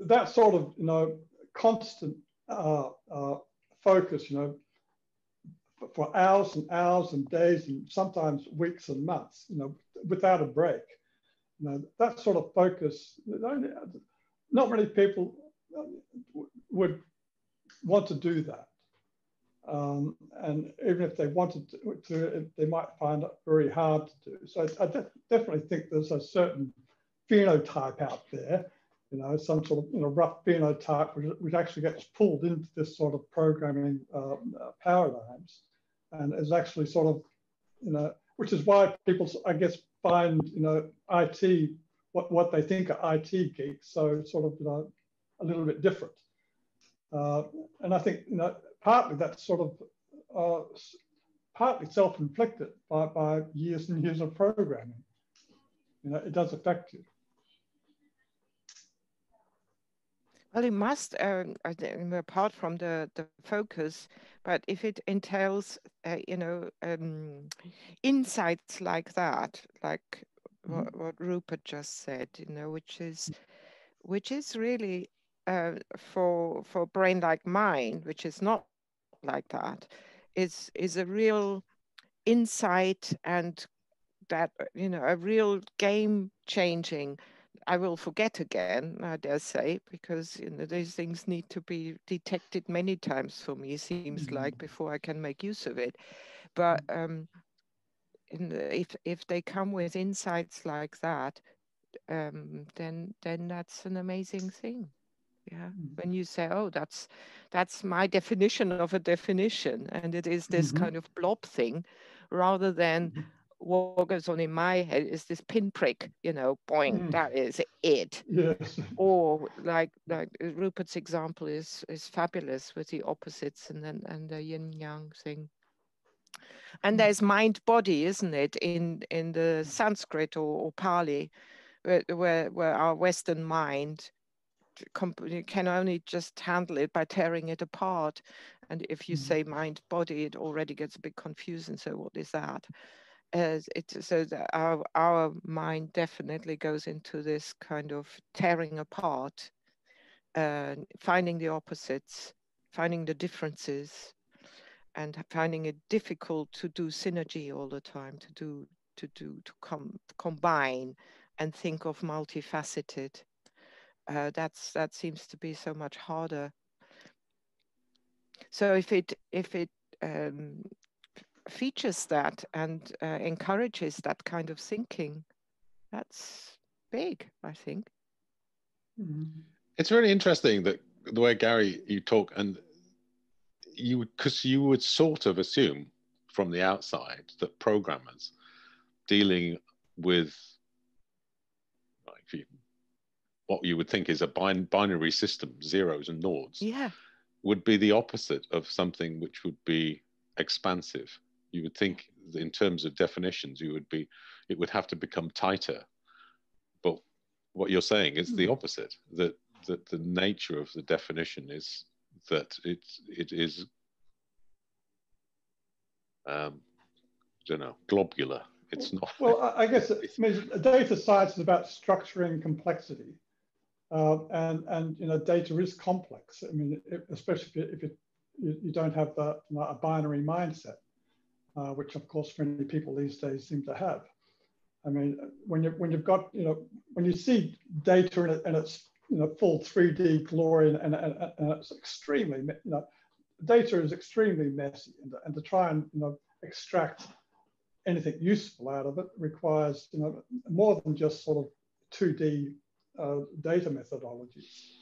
that sort of you know constant uh, uh, focus, you know, for hours and hours and days and sometimes weeks and months, you know, without a break. You know, that sort of focus, not many people would want to do that. Um, and even if they wanted to, they might find it very hard to do. So I, I de definitely think there's a certain phenotype out there, you know, some sort of you know rough phenotype which, which actually gets pulled into this sort of programming um, uh, paradigms, and is actually sort of, you know, which is why people, I guess, find you know IT what what they think are IT geeks. So sort of you know a little bit different. Uh, and I think you know partly that's sort of uh, partly self-inflicted by, by years and years of programming. You know, it does affect you. Well, it must, uh, apart from the, the focus, but if it entails, uh, you know, um, insights like that, like mm -hmm. what, what, Rupert just said, you know, which is, which is really uh, for for a brain like mine, which is not like that, is is a real insight and that you know a real game changing I will forget again, I dare say, because you know these things need to be detected many times for me, seems mm -hmm. like, before I can make use of it. But mm. um, the, if if they come with insights like that, um, then then that's an amazing thing. Yeah, mm-hmm. when you say, "Oh, that's that's my definition of a definition," and it is this mm-hmm. kind of blob thing, rather than mm-hmm. What goes on in my head is this pinprick, you know, boing, mm. that is it. Yes. Or like like Rupert's example is is fabulous with the opposites and then and the yin yang thing and mm. there's mind body isn't it in in the sanskrit or, or pali where, where, where our western mind can only just handle it by tearing it apart and if you mm. say mind body it already gets a bit confusing so what is that as it so our our mind definitely goes into this kind of tearing apart uh, finding the opposites finding the differences and finding it difficult to do synergy all the time, to do to do to com- combine and think of multifaceted. Uh, that's that seems to be so much harder. So if it if it um, features that and uh, encourages that kind of thinking, that's big, I think. Mm-hmm. It's really interesting that the way Gary you talk and you would because you would sort of assume from the outside that programmers dealing with like you, what you would think is a bin- binary system, zeros and noughts, yeah. would be the opposite of something which would be expansive. You would think, in terms of definitions, you would be, it would have to become tighter. But what you're saying is the hmm. opposite. That that the nature of the definition is that it it is um, I don't know globular. It's not. Well, I guess it means data science is about structuring complexity, uh, and and you know data is complex. I mean, it, especially if, you, if it, you, you, don't have the, you know, a binary mindset, uh, which of course many people these days seem to have. I mean, when you when you've got you know when you see data in, it, in its you know, full 3D glory and, and, and, and it's extremely, you know, data is extremely messy and, and to try and, you know, extract anything useful out of it requires, you know, more than just sort of 2D uh, data methodologies.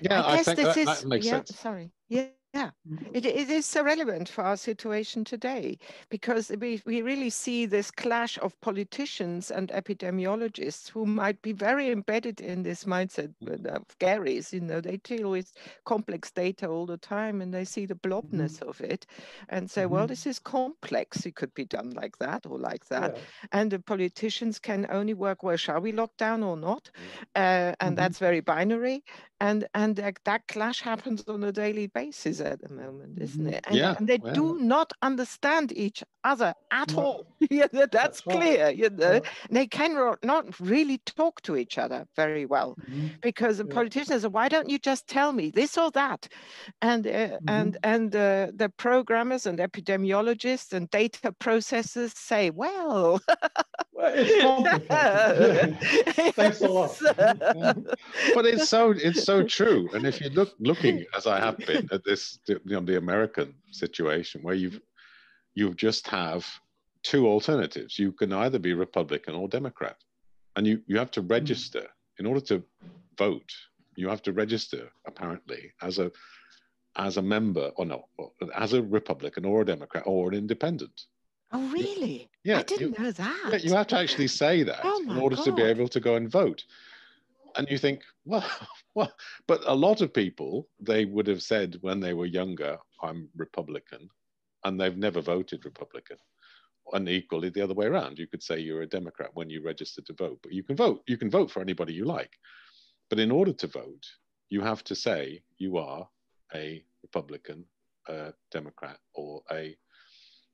Yeah, I, I think that, is, that, makes yeah, sense. Sorry. Yeah. Yeah, mm-hmm. it, it is so relevant for our situation today because we, we really see this clash of politicians and epidemiologists who might be very embedded in this mindset of Gary's. You know, they deal with complex data all the time and they see the blobness mm-hmm. of it and say, mm-hmm. well, this is complex. It could be done like that or like that. Yeah. And the politicians can only work, well, shall we lock down or not? Uh, and mm-hmm. that's very binary and and that, that clash happens on a daily basis at the moment isn't mm-hmm. it and, yeah, and they well. do not understand each other at no. all yeah that's, that's clear right. you know yeah. they cannot not really talk to each other very well mm-hmm. because the yeah. politicians say why don't you just tell me this or that and uh, mm-hmm. and and uh, the programmers and epidemiologists and data processors say well, well it's complicated. thanks a lot but it's so it's so true. And if you look looking as I have been at this, you know, the American situation where you've you just have two alternatives. You can either be Republican or Democrat, and you you have to hmm. register in order to vote. You have to register apparently as a as a member or no, as a Republican or a Democrat or an independent. Oh, really? Yeah. I didn't you, know that. You have to actually say that oh in order God. to be able to go and vote and you think, well, well, but a lot of people, they would have said when they were younger, I'm Republican, and they've never voted Republican. And equally the other way around, you could say you're a Democrat when you register to vote, but you can vote. You can vote for anybody you like. But in order to vote, you have to say you are a Republican, a Democrat, or a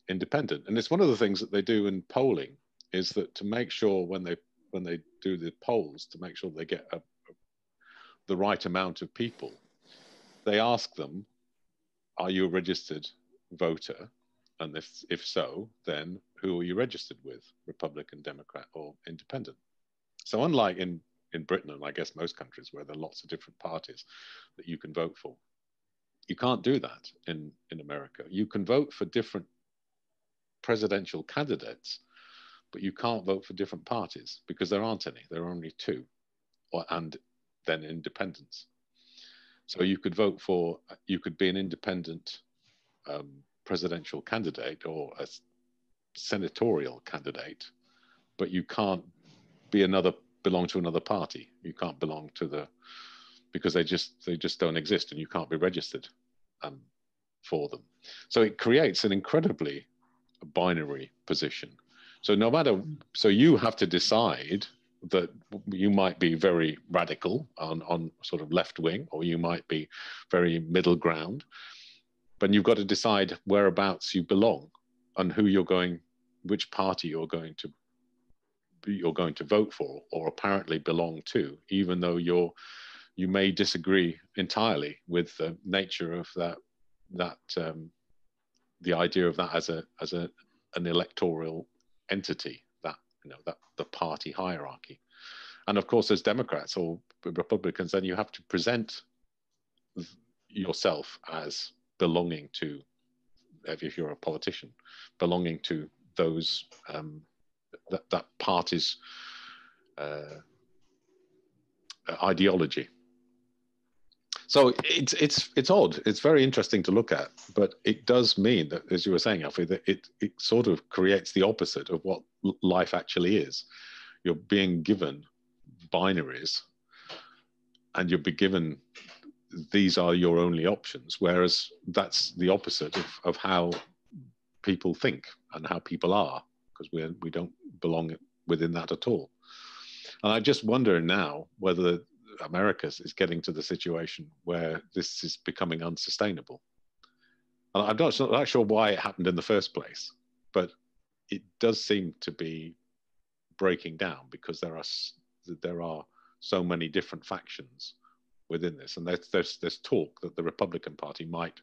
independent. And it's one of the things that they do in polling is that to make sure when they when they do the polls to make sure they get a, the right amount of people, they ask them, "Are you a registered voter?" And if if so, then who are you registered with, Republican, Democrat, or Independent? So unlike in in Britain and I guess most countries where there are lots of different parties that you can vote for, you can't do that in in America. You can vote for different presidential candidates, but you can't vote for different parties because there aren't any. There are only two, or, and then independents. So you could vote for, you could be an independent um, presidential candidate or a senatorial candidate, but you can't be another belong to another party. You can't belong to the because they just they just don't exist and you can't be registered um, for them. So it creates an incredibly binary position. So no matter so you have to decide that you might be very radical on, on sort of left wing or you might be very middle ground but you've got to decide whereabouts you belong and who you're going which party you're going to you're going to vote for or apparently belong to even though you're you may disagree entirely with the nature of that that um, the idea of that as a as a an electoral entity that you know that the party hierarchy. And of course as democrats or republicans then you have to present yourself as belonging to if you're a politician belonging to those um, that, that party's uh, ideology so it's it's it's odd. It's very interesting to look at, but it does mean that, as you were saying, Alfie, that it it sort of creates the opposite of what life actually is. You're being given binaries, and you'll be given these are your only options. Whereas that's the opposite of, of how people think and how people are, because we we don't belong within that at all. And I just wonder now whether America is getting to the situation where this is becoming unsustainable. And I'm not, not sure why it happened in the first place, but it does seem to be breaking down because there are there are so many different factions within this, and there's there's, there's talk that the Republican Party might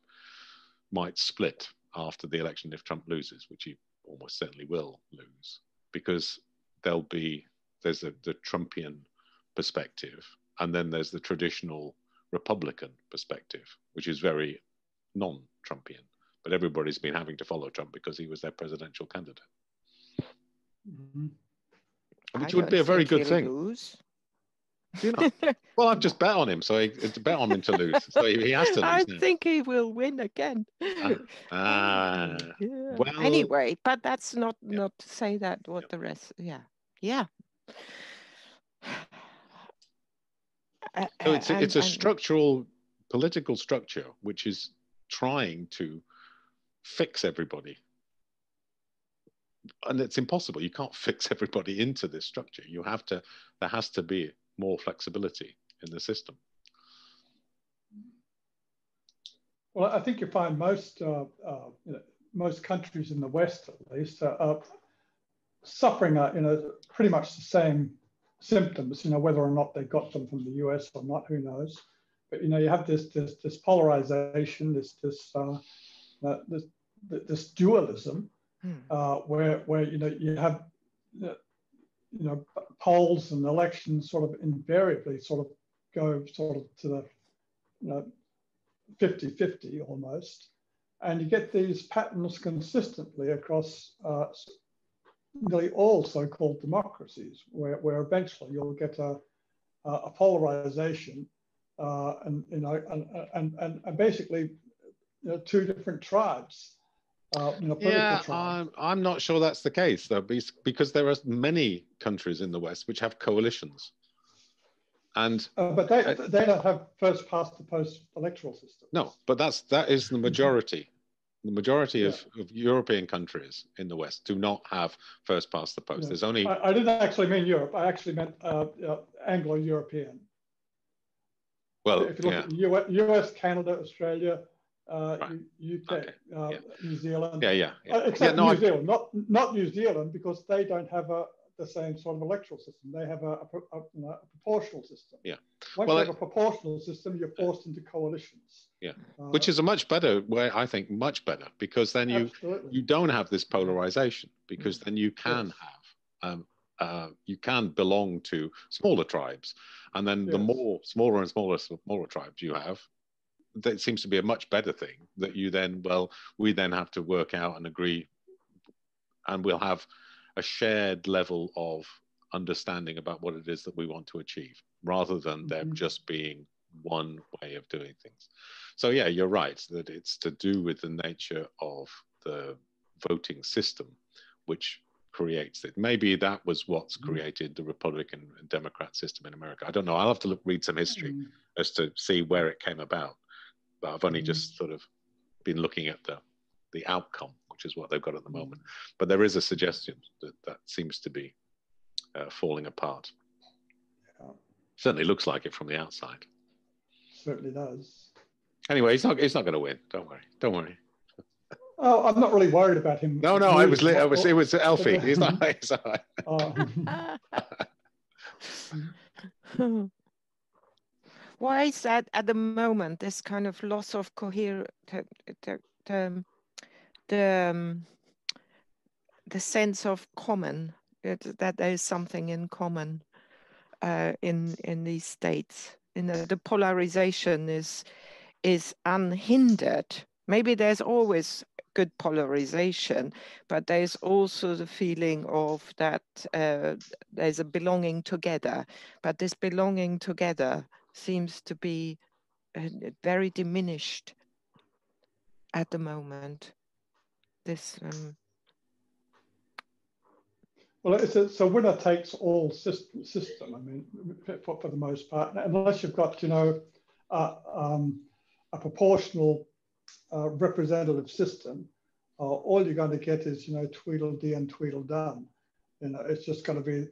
might split after the election if Trump loses, which he almost certainly will lose, because there'll be there's a, the Trumpian perspective and then there's the traditional Republican perspective, which is very non Trumpian. But everybody's been having to follow Trump because he was their presidential candidate. Mm-hmm. Which I would be a very good thing. Lose. You know, well, I've just bet on him, so he bet on him to lose. So he, he has to lose. I now. think he will win again. Ah, yeah. well, anyway, but that's not yeah. not to say that what yeah. the rest. Yeah, yeah. Uh, so it's a, it's a structural political structure which is trying to fix everybody. And it's impossible. You can't fix everybody into this structure. You have to there has to be more flexibility in the system. Well i think you find most uh, uh, you know, most countries in the west at least are suffering uh, you know pretty much the same symptoms, you know, whether or not they got them from the US or not, who knows. But, you know, you have this, this, this polarization, this, this, uh, uh, this, this dualism, hmm. uh, where, where, you know, you have, you know, polls and elections sort of invariably sort of go sort of to the, you know, 50-50 almost. And you get these patterns consistently across uh, nearly all so-called democracies, where, where eventually you'll get a, a polarization uh, and, you know, and, and, and, and basically you know, two different tribes. Uh, you know, yeah, I'm, I'm not sure that's the case though, because there are many countries in the West which have coalitions. And uh, but they, they don't have first past the post electoral system. No, but that's that is the majority the majority yeah. of, of, European countries in the West do not have first past the post. Yeah. There's only. I, I, didn't actually mean Europe. I actually meant uh, uh, Anglo-European. Well, if you look yeah. at US, Canada, Australia, uh, right. UK, okay. Uh, New Zealand. Yeah, yeah. yeah. Uh, except no, New I... Zealand, not not New Zealand because they don't have a the same sort of electoral system. They have a, a, a, a proportional system. Yeah. Once well, you have I, a proportional system, you're forced into coalitions. Yeah, uh, which is a much better way, I think, much better because then you absolutely. you don't have this polarization because then you can yes. have um, uh, you can belong to smaller tribes, and then yes. the more smaller and smaller smaller tribes you have, that seems to be a much better thing. That you then well, we then have to work out and agree and we'll have a shared level of understanding about what it is that we want to achieve rather than them mm-hmm. just being one way of doing things. So yeah, you're right that it's to do with the nature of the voting system, which creates it. Maybe that was what's mm-hmm. created the Republican and Democrat system in America. I don't know. I'll have to look, read some history mm. as to see where it came about. But I've only mm. just sort of been looking at the the outcome, which is what they've got at the mm. moment. But there is a suggestion that that seems to be uh, falling apart. Yeah. Certainly looks like it from the outside. Certainly does. Anyway, he's not. He's not going to win. Don't worry. Don't worry. Oh, I'm not really worried about him. No, no, I was. I was. It was Elfie. He's not. He's not. Oh. Why is that at the moment? This kind of loss of coherence, the, the, the, um, the sense of common it, that there is something in common uh, in in these states. You know, the polarization is is unhindered. Maybe there's always good polarization, but there's also the feeling of that uh, there's a belonging together. But this belonging together seems to be uh, very diminished at the moment. This um, well, it's a, so winner takes all system, system. I mean, for, for the most part, unless you've got, you know, uh, um, a proportional uh, representative system, uh, all you're going to get is, you know, Tweedledee and Tweedledum. You know, it's just going to be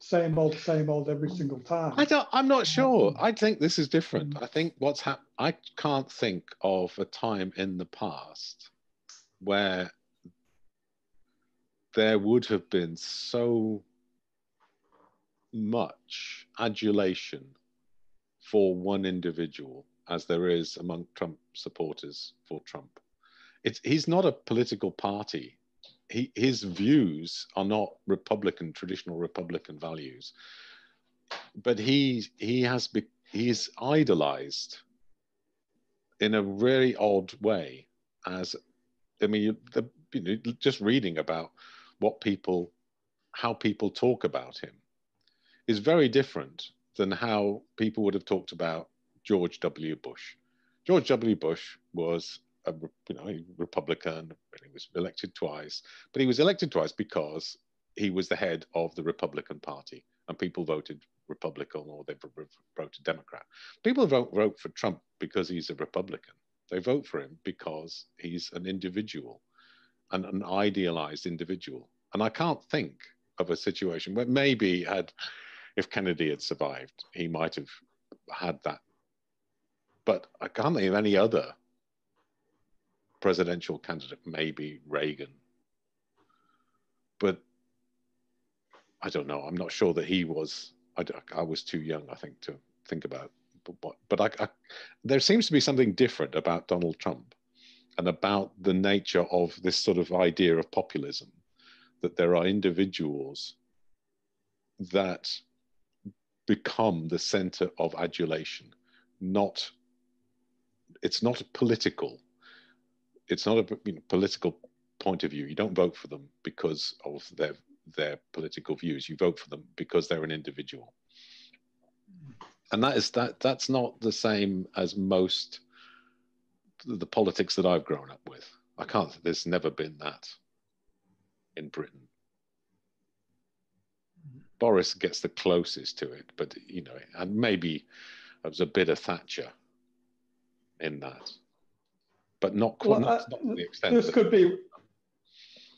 same old, same old every single time. I don't. I'm not sure. I think this is different. I think what's happened. I can't think of a time in the past where there would have been so much adulation for one individual as there is among Trump supporters for Trump. It's, he's not a political party. He, his views are not Republican, traditional Republican values, but he, he has be, he's idolized in a really odd way as, I mean, the, you know, just reading about what people, how people talk about him is very different than how people would have talked about George W. Bush. George W. Bush was a you know a Republican. He was elected twice, but he was elected twice because he was the head of the Republican Party, and people voted Republican or they voted Democrat. People vote vote for Trump because he's a Republican. They vote for him because he's an individual an, an idealized individual. And I can't think of a situation where maybe had, if Kennedy had survived, he might have had that. But I can't think of any other presidential candidate, maybe Reagan. But I don't know. I'm not sure that he was. I, I was too young, I think, to think about. But, but I, I, there seems to be something different about Donald Trump and about the nature of this sort of idea of populism that there are individuals that become the center of adulation. Not it's not a political it's not a you know, political point of view. You don't vote for them because of their their political views. You vote for them because they're an individual. And that is that that's not the same as most the politics that I've grown up with. I can't. There's never been that in Britain. Boris gets the closest to it, but you know, and maybe there was a bit of Thatcher in that, but not quite. Well, uh, not, the extent. This could be.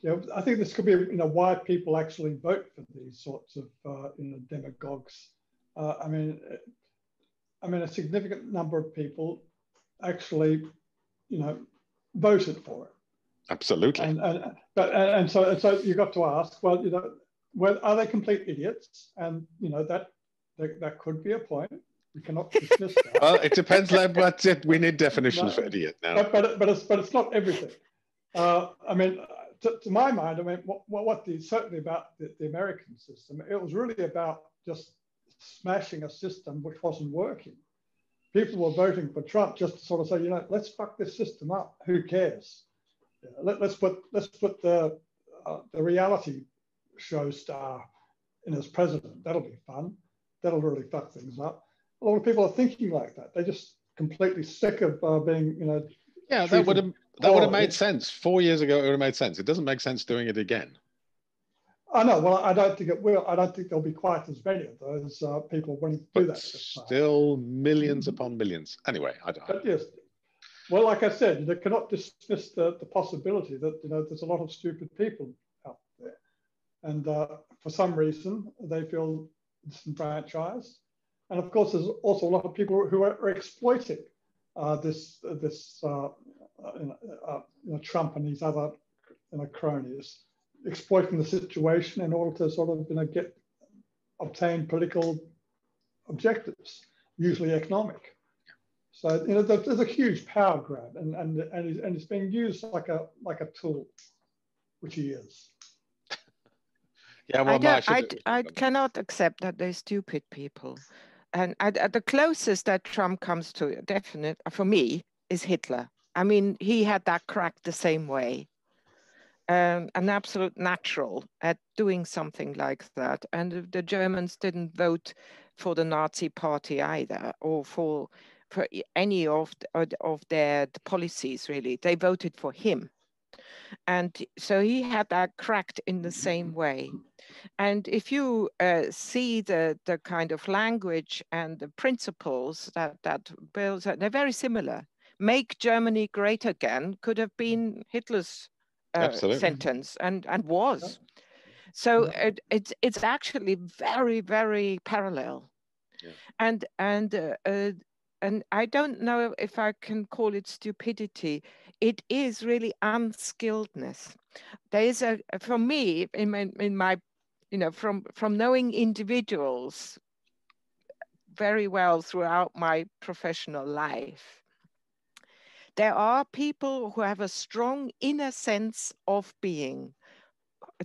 You know, I think this could be you know why people actually vote for these sorts of uh, you know demagogues. Uh, I mean, I mean, a significant number of people actually you know, voted for it. Absolutely. And, and but and so and so you got to ask, well, you know, well, are they complete idiots? And you know that that, that could be a point. We cannot dismiss that. well, it depends. but we need definitions no, for idiot now. But but, but it's but it's not everything. Uh, I mean, to, to, my mind, I mean, what what the certainly about the, the American system, it was really about just smashing a system which wasn't working people were voting for Trump just to sort of say, you know, let's fuck this system up. Who cares? Let, us put let's put the uh, the reality show star in as president. That'll be fun. That'll really fuck things up. A lot of people are thinking like that. They're just completely sick of uh, being, you know. Yeah, that would have that would have made sense four years ago. It would have made sense. It doesn't make sense doing it again. I know. Well, I don't think it will. I don't think there'll be quite as many of those uh, people wanting to do but that. Still millions upon millions. Anyway, I don't. But yes, well, like I said, they cannot dismiss the, the possibility that you know there's a lot of stupid people out there, and uh, for some reason they feel disenfranchised, and of course there's also a lot of people who are, are exploiting uh, this this uh, you know, uh, you know, Trump and these other you know, cronies exploiting the situation in order to sort of you know get obtain political objectives, usually economic. So you know there's a huge power grab, and and and, and it's being used like a like a tool, which he is. Yeah, well, I, I, I cannot accept that they're stupid people. And uh, I, the closest that Trump comes to definite for me is Hitler. I mean, he had that crack the same way um, an absolute natural at doing something like that. And the Germans didn't vote for the Nazi party either, or for for any of of their policies really. They voted for him, and so he had that cracked in the same way. And if you uh, see the the kind of language and the principles that that builds, they're very similar. Make Germany great again could have been Hitler's uh, sentence and and was. So yeah. it, it's it's actually very very parallel. Yeah. and and uh, uh, and i don't know if i can call it stupidity. It is really unskilledness. There is a for me in my in my you know from from knowing individuals very well throughout my professional life there are people who have a strong inner sense of being.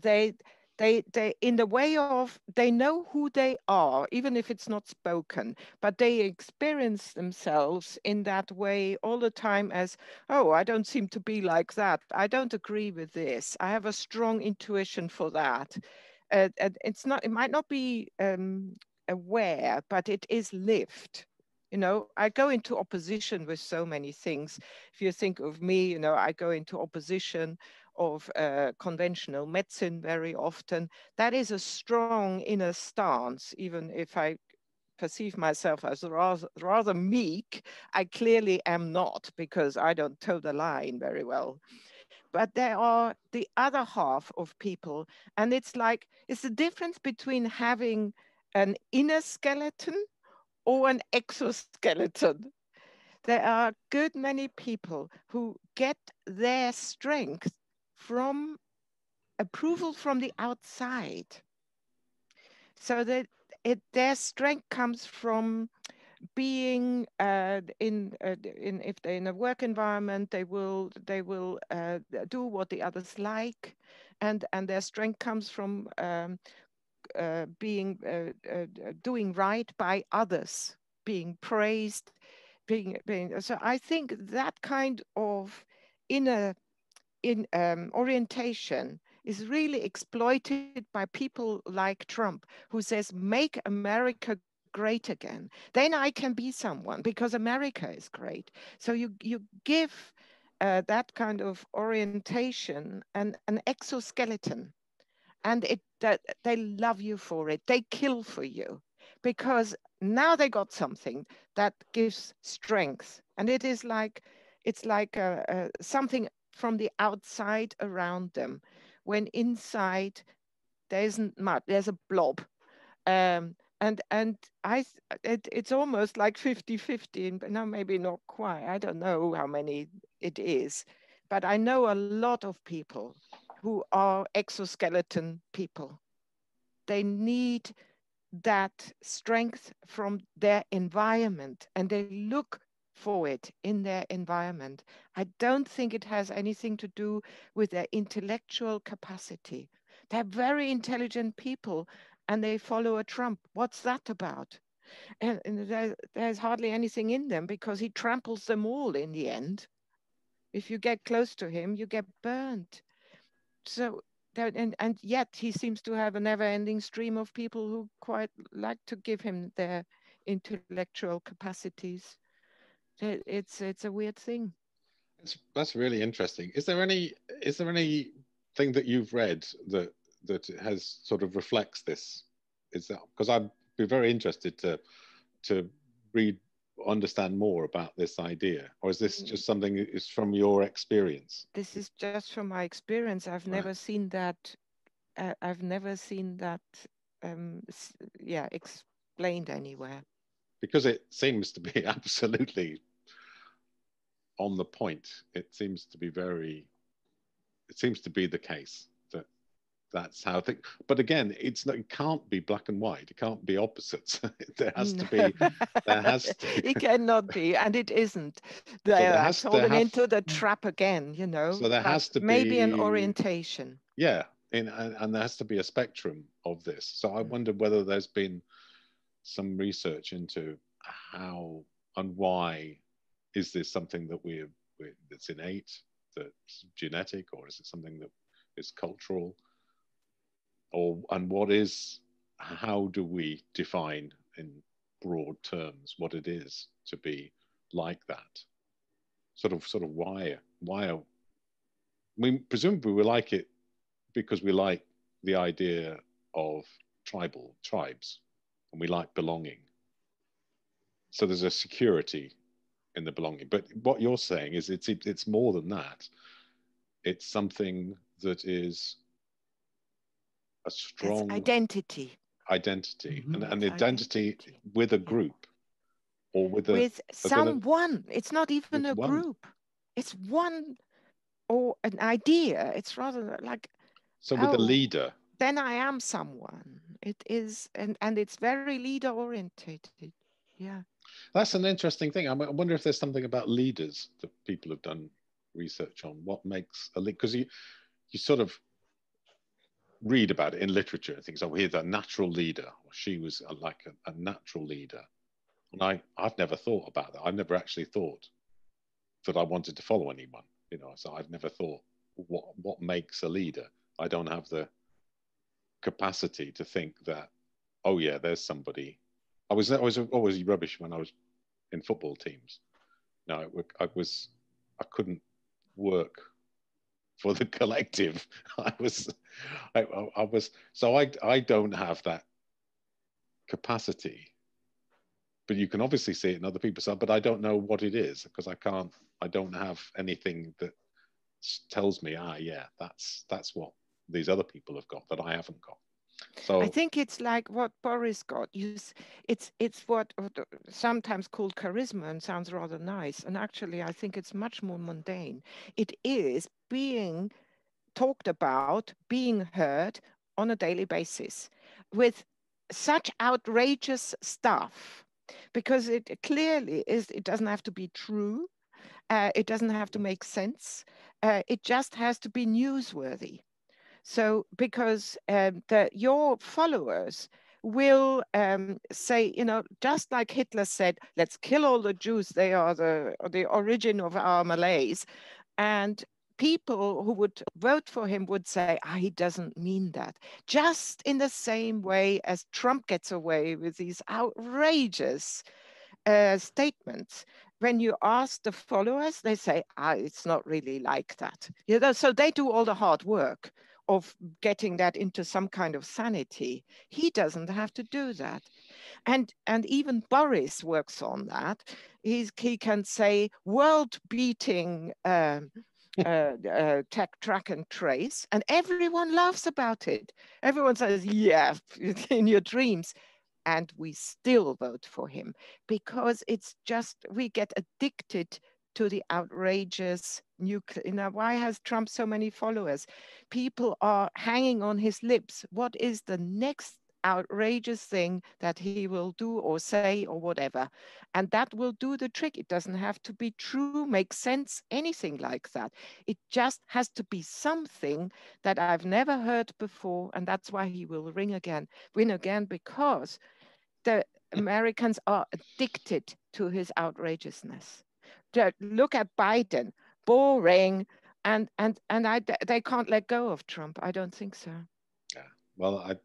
They, they, they, in the way of, they know who they are, even if it's not spoken, but they experience themselves in that way all the time as, oh, I don't seem to be like that. I don't agree with this. I have a strong intuition for that. Uh, it's not, it might not be um, aware, but it is lived you know i go into opposition with so many things. If you think of me you know i go into opposition of uh, conventional medicine very often. That is a strong inner stance even if i perceive myself as rather, rather meek i clearly am not because i don't toe the line very well. But there are the other half of people and it's like it's the difference between having an inner skeleton or an exoskeleton. There are a good many people who get their strength from approval from the outside. So that it, their strength comes from being uh, in uh, in if they're in a work environment, they will they will uh, do what the others like, and and their strength comes from um, being uh, uh, doing right by others, being praised, being being. So I think that kind of inner in um, orientation is really exploited by people like Trump, who says, "Make America great again." Then I can be someone because America is great. So you you give uh, that kind of orientation and an exoskeleton and it that they love you for it. They kill for you because now they got something that gives strength. And it is like it's like a, a, something from the outside around them. When inside there isn't much there's a blob. Um, and and i it, it's almost like 50 50 but no maybe not quite. I don't know how many it is but i know a lot of people who are exoskeleton people. They need that strength from their environment and they look for it in their environment. I don't think it has anything to do with their intellectual capacity. They're very intelligent people and they follow a Trump. What's that about? And, and there, there's hardly anything in them because he tramples them all in the end. If you get close to him, you get burned so and, and yet he seems to have a never-ending stream of people who quite like to give him their intellectual capacities. It's it's a weird thing. That's, that's really interesting. Is there any is there any thing that you've read that that has sort of reflects this? Is that because I'd be very interested to to read understand more about this idea or is this mm. just something that is from your experience? This is just from my experience. I've right. never seen that uh, i've never seen that um yeah explained anywhere. Because it seems to be absolutely on the point. It seems to be very it seems to be the case that's how things but again it's not it can't be black and white it can't be opposites. There has to be there has to it cannot be and it isn't. They so are falling have, into the trap again you know so there has to be maybe be an orientation. Yeah in, and, and there has to be a spectrum of this. So i mm. wonder whether there's been some research into how and why is this something that we're, we're that's innate that's genetic or is it something that is cultural or and what is how do we define in broad terms what it is to be like that? Sort of sort of why why are, mean presumably we like it because we like the idea of tribal tribes and we like belonging. So there's a security in the belonging. But what you're saying is it's it's more than that. It's something that is a strong it's identity. identity mm-hmm. and an identity, identity, with a group or with a with someone. A, it's not even a one. group. It's one or an idea. It's rather like so with oh, a leader. then i am someone. It is and and it's very leader orientated. Yeah. That's an interesting thing. I wonder if there's something about leaders that people have done research on. What makes a leader because you you sort of read about it in literature and things. Oh, here's a natural leader, she was like a, a, natural leader. And I, I've never thought about that. I've never actually thought that I wanted to follow anyone. You know, so I've never thought what what makes a leader. I don't have the capacity to think that. Oh yeah, there's somebody. I was I was always rubbish when I was in football teams. No, I was I couldn't work for the collective. I was, I, I, was, so I, I don't have that capacity. But you can obviously see it in other people's. But I don't know what it is because I can't. I don't have anything that tells me, ah, yeah, that's that's what these other people have got that I haven't got. So I think it's like what Boris got. Use it's it's what sometimes called charisma and sounds rather nice. And actually, I think it's much more mundane. It is being talked about, being heard on a daily basis with such outrageous stuff because it clearly is it doesn't have to be true uh, it doesn't have to make sense uh, it just has to be newsworthy so because um, the, your followers will um, say, you know, just like Hitler said, let's kill all the Jews, they are the, the origin of our malaise. And people who would vote for him would say, ah, he doesn't mean that. Just in the same way as Trump gets away with these outrageous uh, statements. When you ask the followers, they say, ah, it's not really like that. You know, so they do all the hard work of getting that into some kind of sanity. He doesn't have to do that. And, and even Boris works on that. He's, he can say world beating um, uh, uh, tech track and trace, and everyone laughs about it. Everyone says, yeah, in your dreams. And we still vote for him because it's just, we get addicted to the outrageous nuclear. You know, why has Trump so many followers? People are hanging on his lips. What is the next outrageous thing that he will do or say or whatever? And that will do the trick. It doesn't have to be true, make sense, anything like that. It just has to be something that I've never heard before. And that's why he will ring again, win again, because the Americans are addicted to his outrageousness look at Biden, boring. and and and I they can't let go of Trump. I don't think so. Yeah. Well, I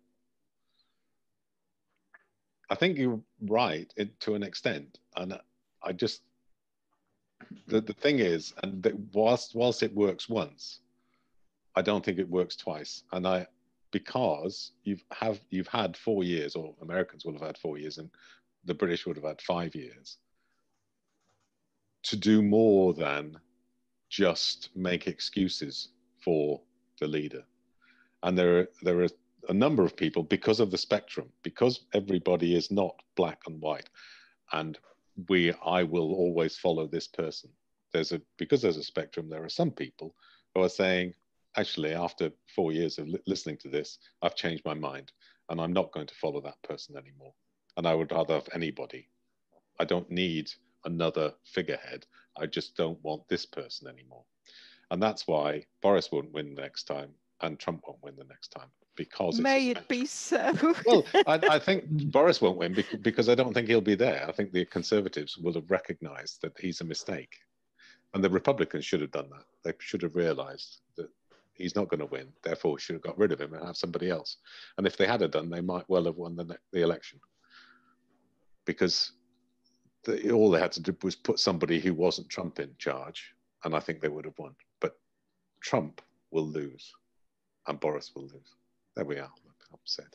I think you're right it, to an extent, and I just the the thing is, and that whilst whilst it works once, I don't think it works twice, and I because you've have you've had four years, or Americans will have had four years, and the British would have had five years to do more than just make excuses for the leader. And there are, there are a number of people because of the spectrum, because everybody is not black and white, and we I will always follow this person. There's a because there's a spectrum. There are some people who are saying, actually, after four years of li listening to this, I've changed my mind, and I'm not going to follow that person anymore. And I would rather have anybody. I don't need another figurehead. I just don't want this person anymore. And that's why Boris won't win the next time and Trump won't win the next time because may it be so. well, I, I, think Boris won't win because I don't think he'll be there. I think the Conservatives will have recognised that he's a mistake, and the Republicans should have done that. They should have realised that he's not going to win. Therefore, should have got rid of him and have somebody else. And if they had done, they might well have won the, the election because the, all they had to do was put somebody who wasn't Trump in charge, and I think they would have won. But Trump will lose, and Boris will lose. There we are. I'm said.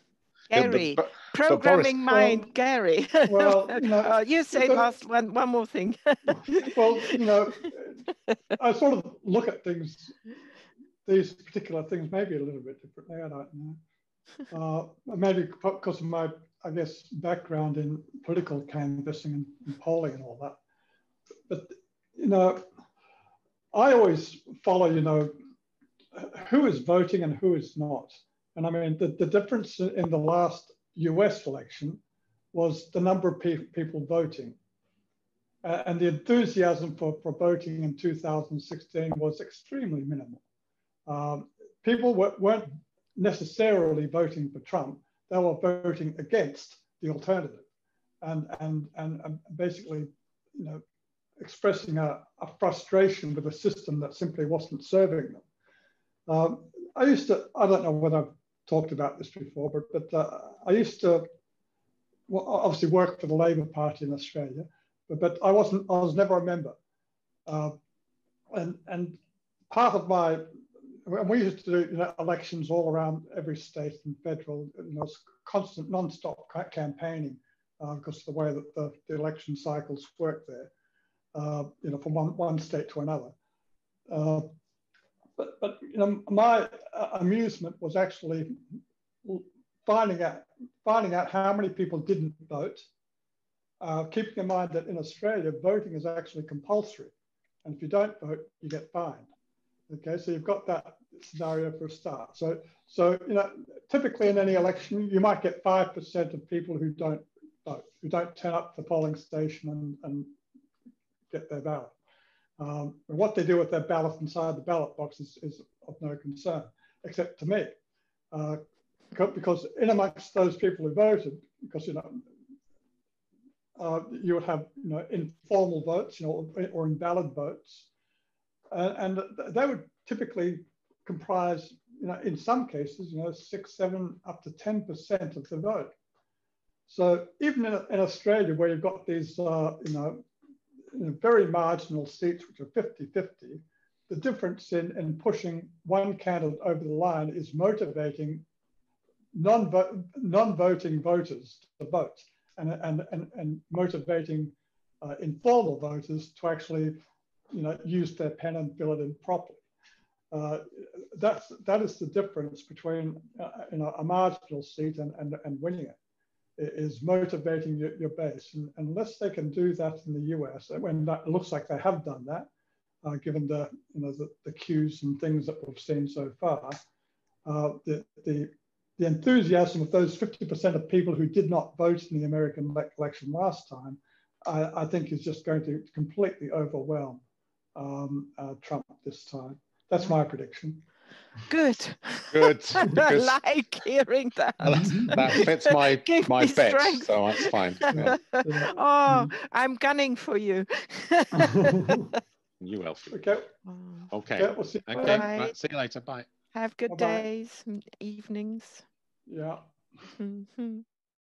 Gary, yeah, but, but, programming but Boris, mind, well, Gary. Well, you, know, uh, you say last one, one more thing. well, you know, I sort of look at things, these particular things, maybe a little bit differently. I don't know. Uh, maybe because of my I guess, background in political canvassing and, and polling and all that. But, you know, I always follow, you know, who is voting and who is not. And I mean, the, the difference in the last US election was the number of pe people voting. Uh, and the enthusiasm for, for voting in 2016 was extremely minimal. Um, people were, weren't necessarily voting for Trump, they were voting against the alternative and, and, and, basically, you know, expressing a, a, frustration with a system that simply wasn't serving them. Um, I used to, I don't know whether I've talked about this before, but, but uh, I used to well, obviously work for the Labour Party in Australia, but, but I wasn't, I was never a member. Uh, and, and part of my and we used to do you know, elections all around every state and federal, you know, constant non-stop campaigning uh, because of the way that the, the election cycles work there, uh, you know, from one, one state to another. Uh, but, but you know, my uh, amusement was actually finding out, finding out how many people didn't vote, uh, keeping in mind that in Australia, voting is actually compulsory. And if you don't vote, you get fined. Okay, so you've got that scenario for a start. So, so you know, typically in any election, you might get five percent of people who don't vote, who don't turn up to the polling station and, and get their ballot. Um, and what they do with their ballot inside the ballot box is, is of no concern, except to me, uh, because in amongst those people who voted, because you know. Uh, you would have, you know, informal votes, you know, or invalid votes, uh, and they would typically comprise, you know, in some cases, you know, six, seven, up to 10% of the vote. So even in, in Australia, where you've got these, uh, you know, very marginal seats, which are 50-50, the difference in, in pushing one candidate over the line is motivating non-voting non voters to vote and, and, and, and motivating uh, informal voters to actually you know, use their pen and fill it in properly. Uh, that's, that is the difference between uh, you know, a marginal seat and, and, and winning it, is motivating your, your base. And unless they can do that in the US, when that looks like they have done that, uh, given the, you know, the, the cues and things that we've seen so far, uh, the, the, the enthusiasm of those 50% of people who did not vote in the American election last time, I, I think is just going to completely overwhelm um, uh, Trump this time. That's my prediction. Good. Good. I like hearing that. that fits my my bet, strength. so that's fine. Yeah. oh, I'm gunning for you. You, Elfie. Okay. Okay. Yeah, we'll see. Okay. Bye. Right, see you later. Bye. Have good Bye-bye. days, and evenings. Yeah. Mhm.